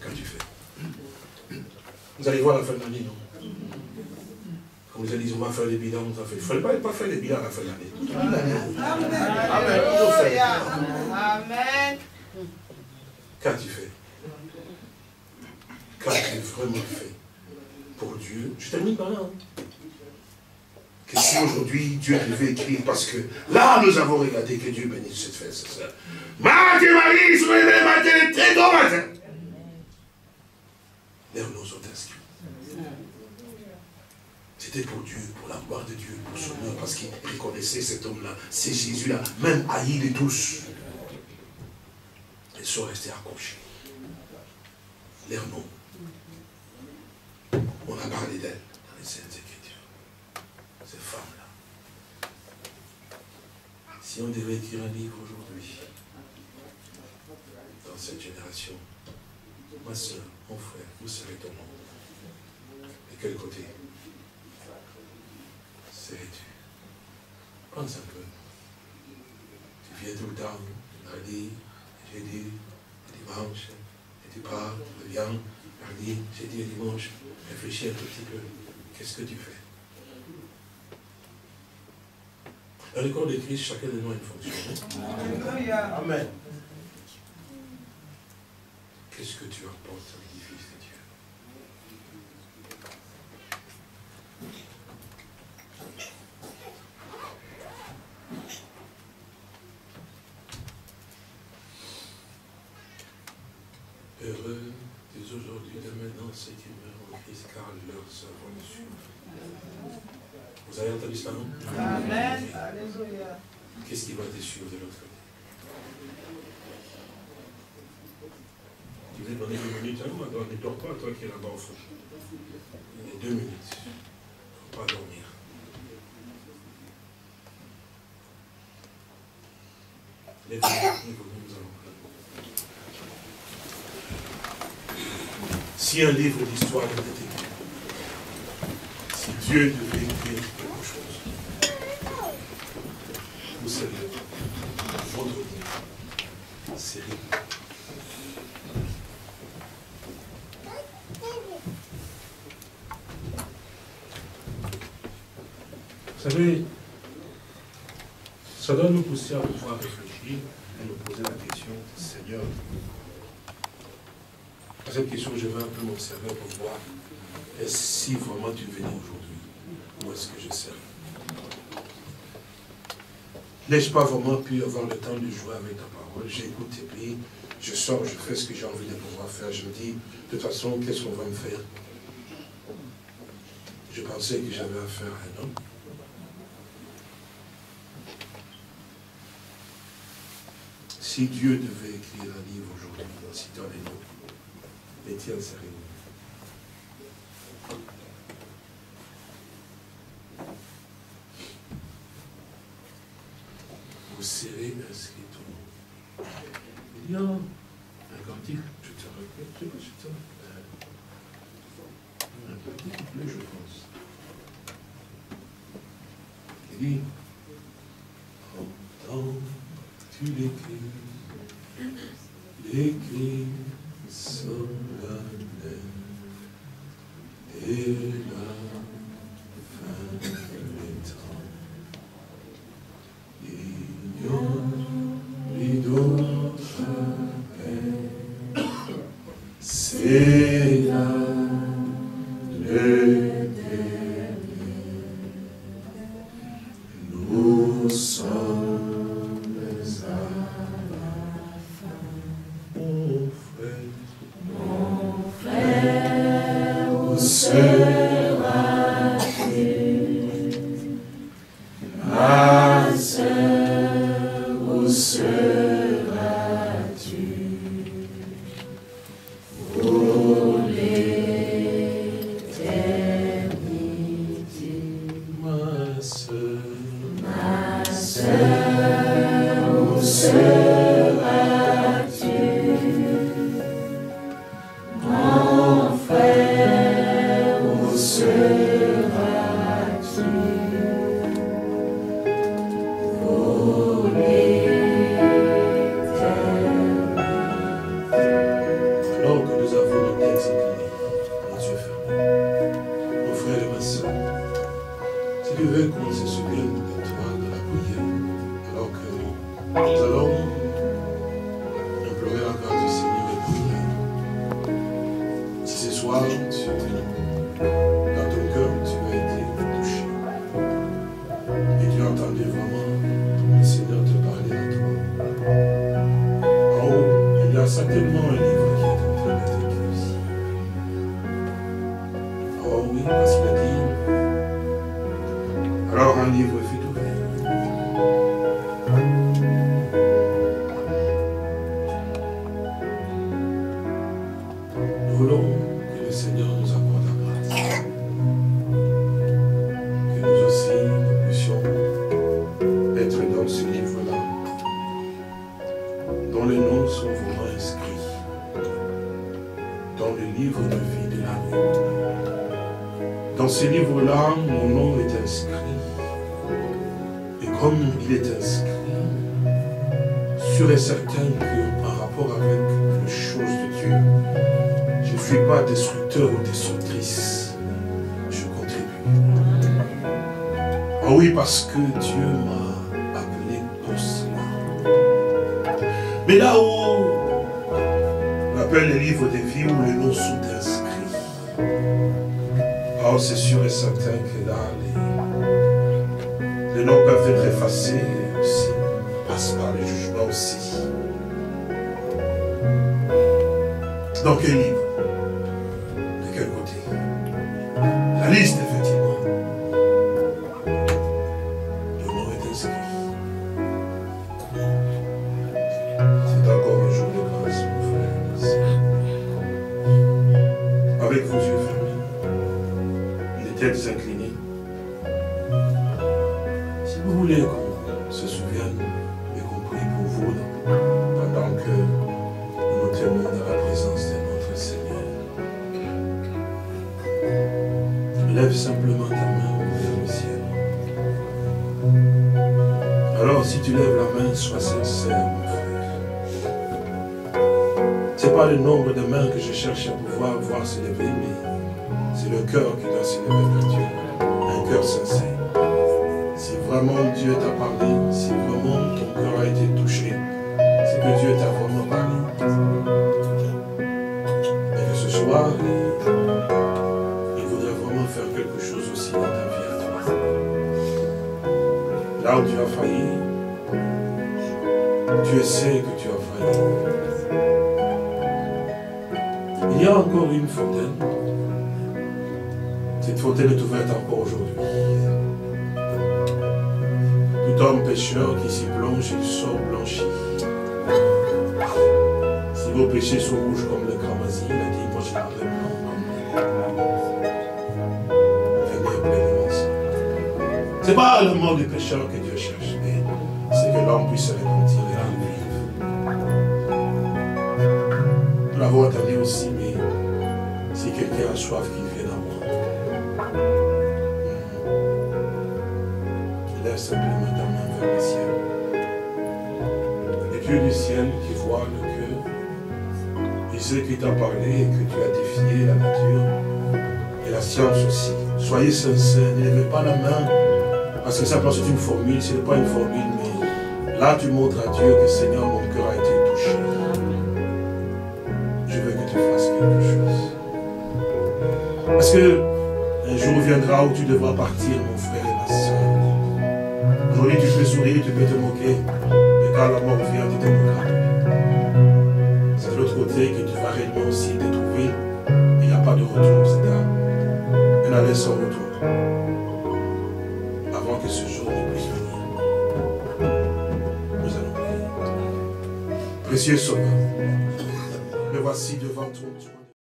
quand tu fais. Vous allez voir la fin de l'année, non? Quand vous dire, on va faire les bilans, on va faire. Il ne fallait pas, pas faire les bilans à la fin de l'année. L'année. Alléluia. Amen. Qu'as-tu fait Qu'as-tu vraiment fait pour Dieu Je termine par là. hein. Que si aujourd'hui Dieu devait écrire, parce que là nous avons regardé que Dieu bénisse cette fête, c'est ça. Marthe et Marie se réveillent le matin, très tôt matin. Sont inscrits. C'était pour Dieu, pour la gloire de Dieu, pour son nom, parce qu'il reconnaissait cet homme-là, c'est Jésus-là, même haï de tous. Ils sont restés accrochés. Leurs noms. On a parlé d'elles dans les Saintes Écritures. Ces femmes-là. Si on devait écrire un livre aujourd'hui, dans cette génération, ma soeur, mon frère, où serait ton nom De quel côté? Serais-tu Pense un peu. Tu viens tout le temps, lundi, jeudi, le dimanche, et tu pars, tu reviens, lundi, jeudi et dimanche. Réfléchis un tout petit peu. Qu'est-ce que tu fais? Dans le corps de Christ, chacun de nous a une fonction. Alléluia. Amen. Qu'est-ce que tu apportes à l'édifice de Dieu Heureux dès aujourd'hui, de maintenant, ceux qui meurent en Christ, car leurs œuvres le suivent. Vous avez entendu ça, non? Amen. Qu'est-ce qui va te suivre de l'autre côté? Tu veux donner deux minutes hein? Attends, ne dors pas, toi qui es là-bas au fond. Deux minutes. Il ne faut pas dormir. Lève-vous, lève-vous, nous allons prier. Si un livre d'histoire était écrit, si Dieu devait écrire quelque chose, vous savez, votre livre, c'est. Vous savez, ça doit nous pousser à pouvoir réfléchir et nous poser la question, Seigneur, cette question, je vais un peu m'observer pour voir est-ce si vraiment tu venais aujourd'hui, où est-ce que je serai N'ai-je pas vraiment pu avoir le temps de jouer avec ta parole? J'écoute et puis je sors, je fais ce que j'ai envie de pouvoir faire. Je me dis, de toute façon, qu'est-ce qu'on va me faire? Je pensais que j'avais affaire à un homme. Si Dieu devait écrire un livre aujourd'hui, en citant les noms, les tiens dans le livre de vie de l'agneau. Dans ce livre-là, mon nom est inscrit. Et comme il est inscrit, sûr et certain que par rapport avec les choses de Dieu, je ne suis pas destructeur ou destructrice. Je contribue. Ah oui, parce que Dieu m'a appelé pour cela. Mais là où appelle les livres de vie où les noms sont inscrits. Oh, c'est sûr et certain que là, les, noms peuvent être effacés aussi passent par les jugements aussi. Dans quel pouvoir Fontaine est ouverte encore aujourd'hui. Tout homme pécheur qui s'y plonge, il sort blanchi. Si vos péchés sont rouges comme le cramoisi, il a dit, moi je parlerai blanc Venez pleinement ça. Ce n'est pas le mort du pécheur que simplement ta main vers le ciel. Le Dieu du ciel qui voit le cœur, il sait qu'il t'a parlé que tu as défié la nature et la science aussi. Soyez sincères, ne levez pas la main, parce que simplement c'est une formule, ce n'est pas une formule, mais là tu montres à Dieu que Seigneur, mon cœur a été touché. Je veux que tu fasses quelque chose. Parce que un jour viendra où tu devras partir, allons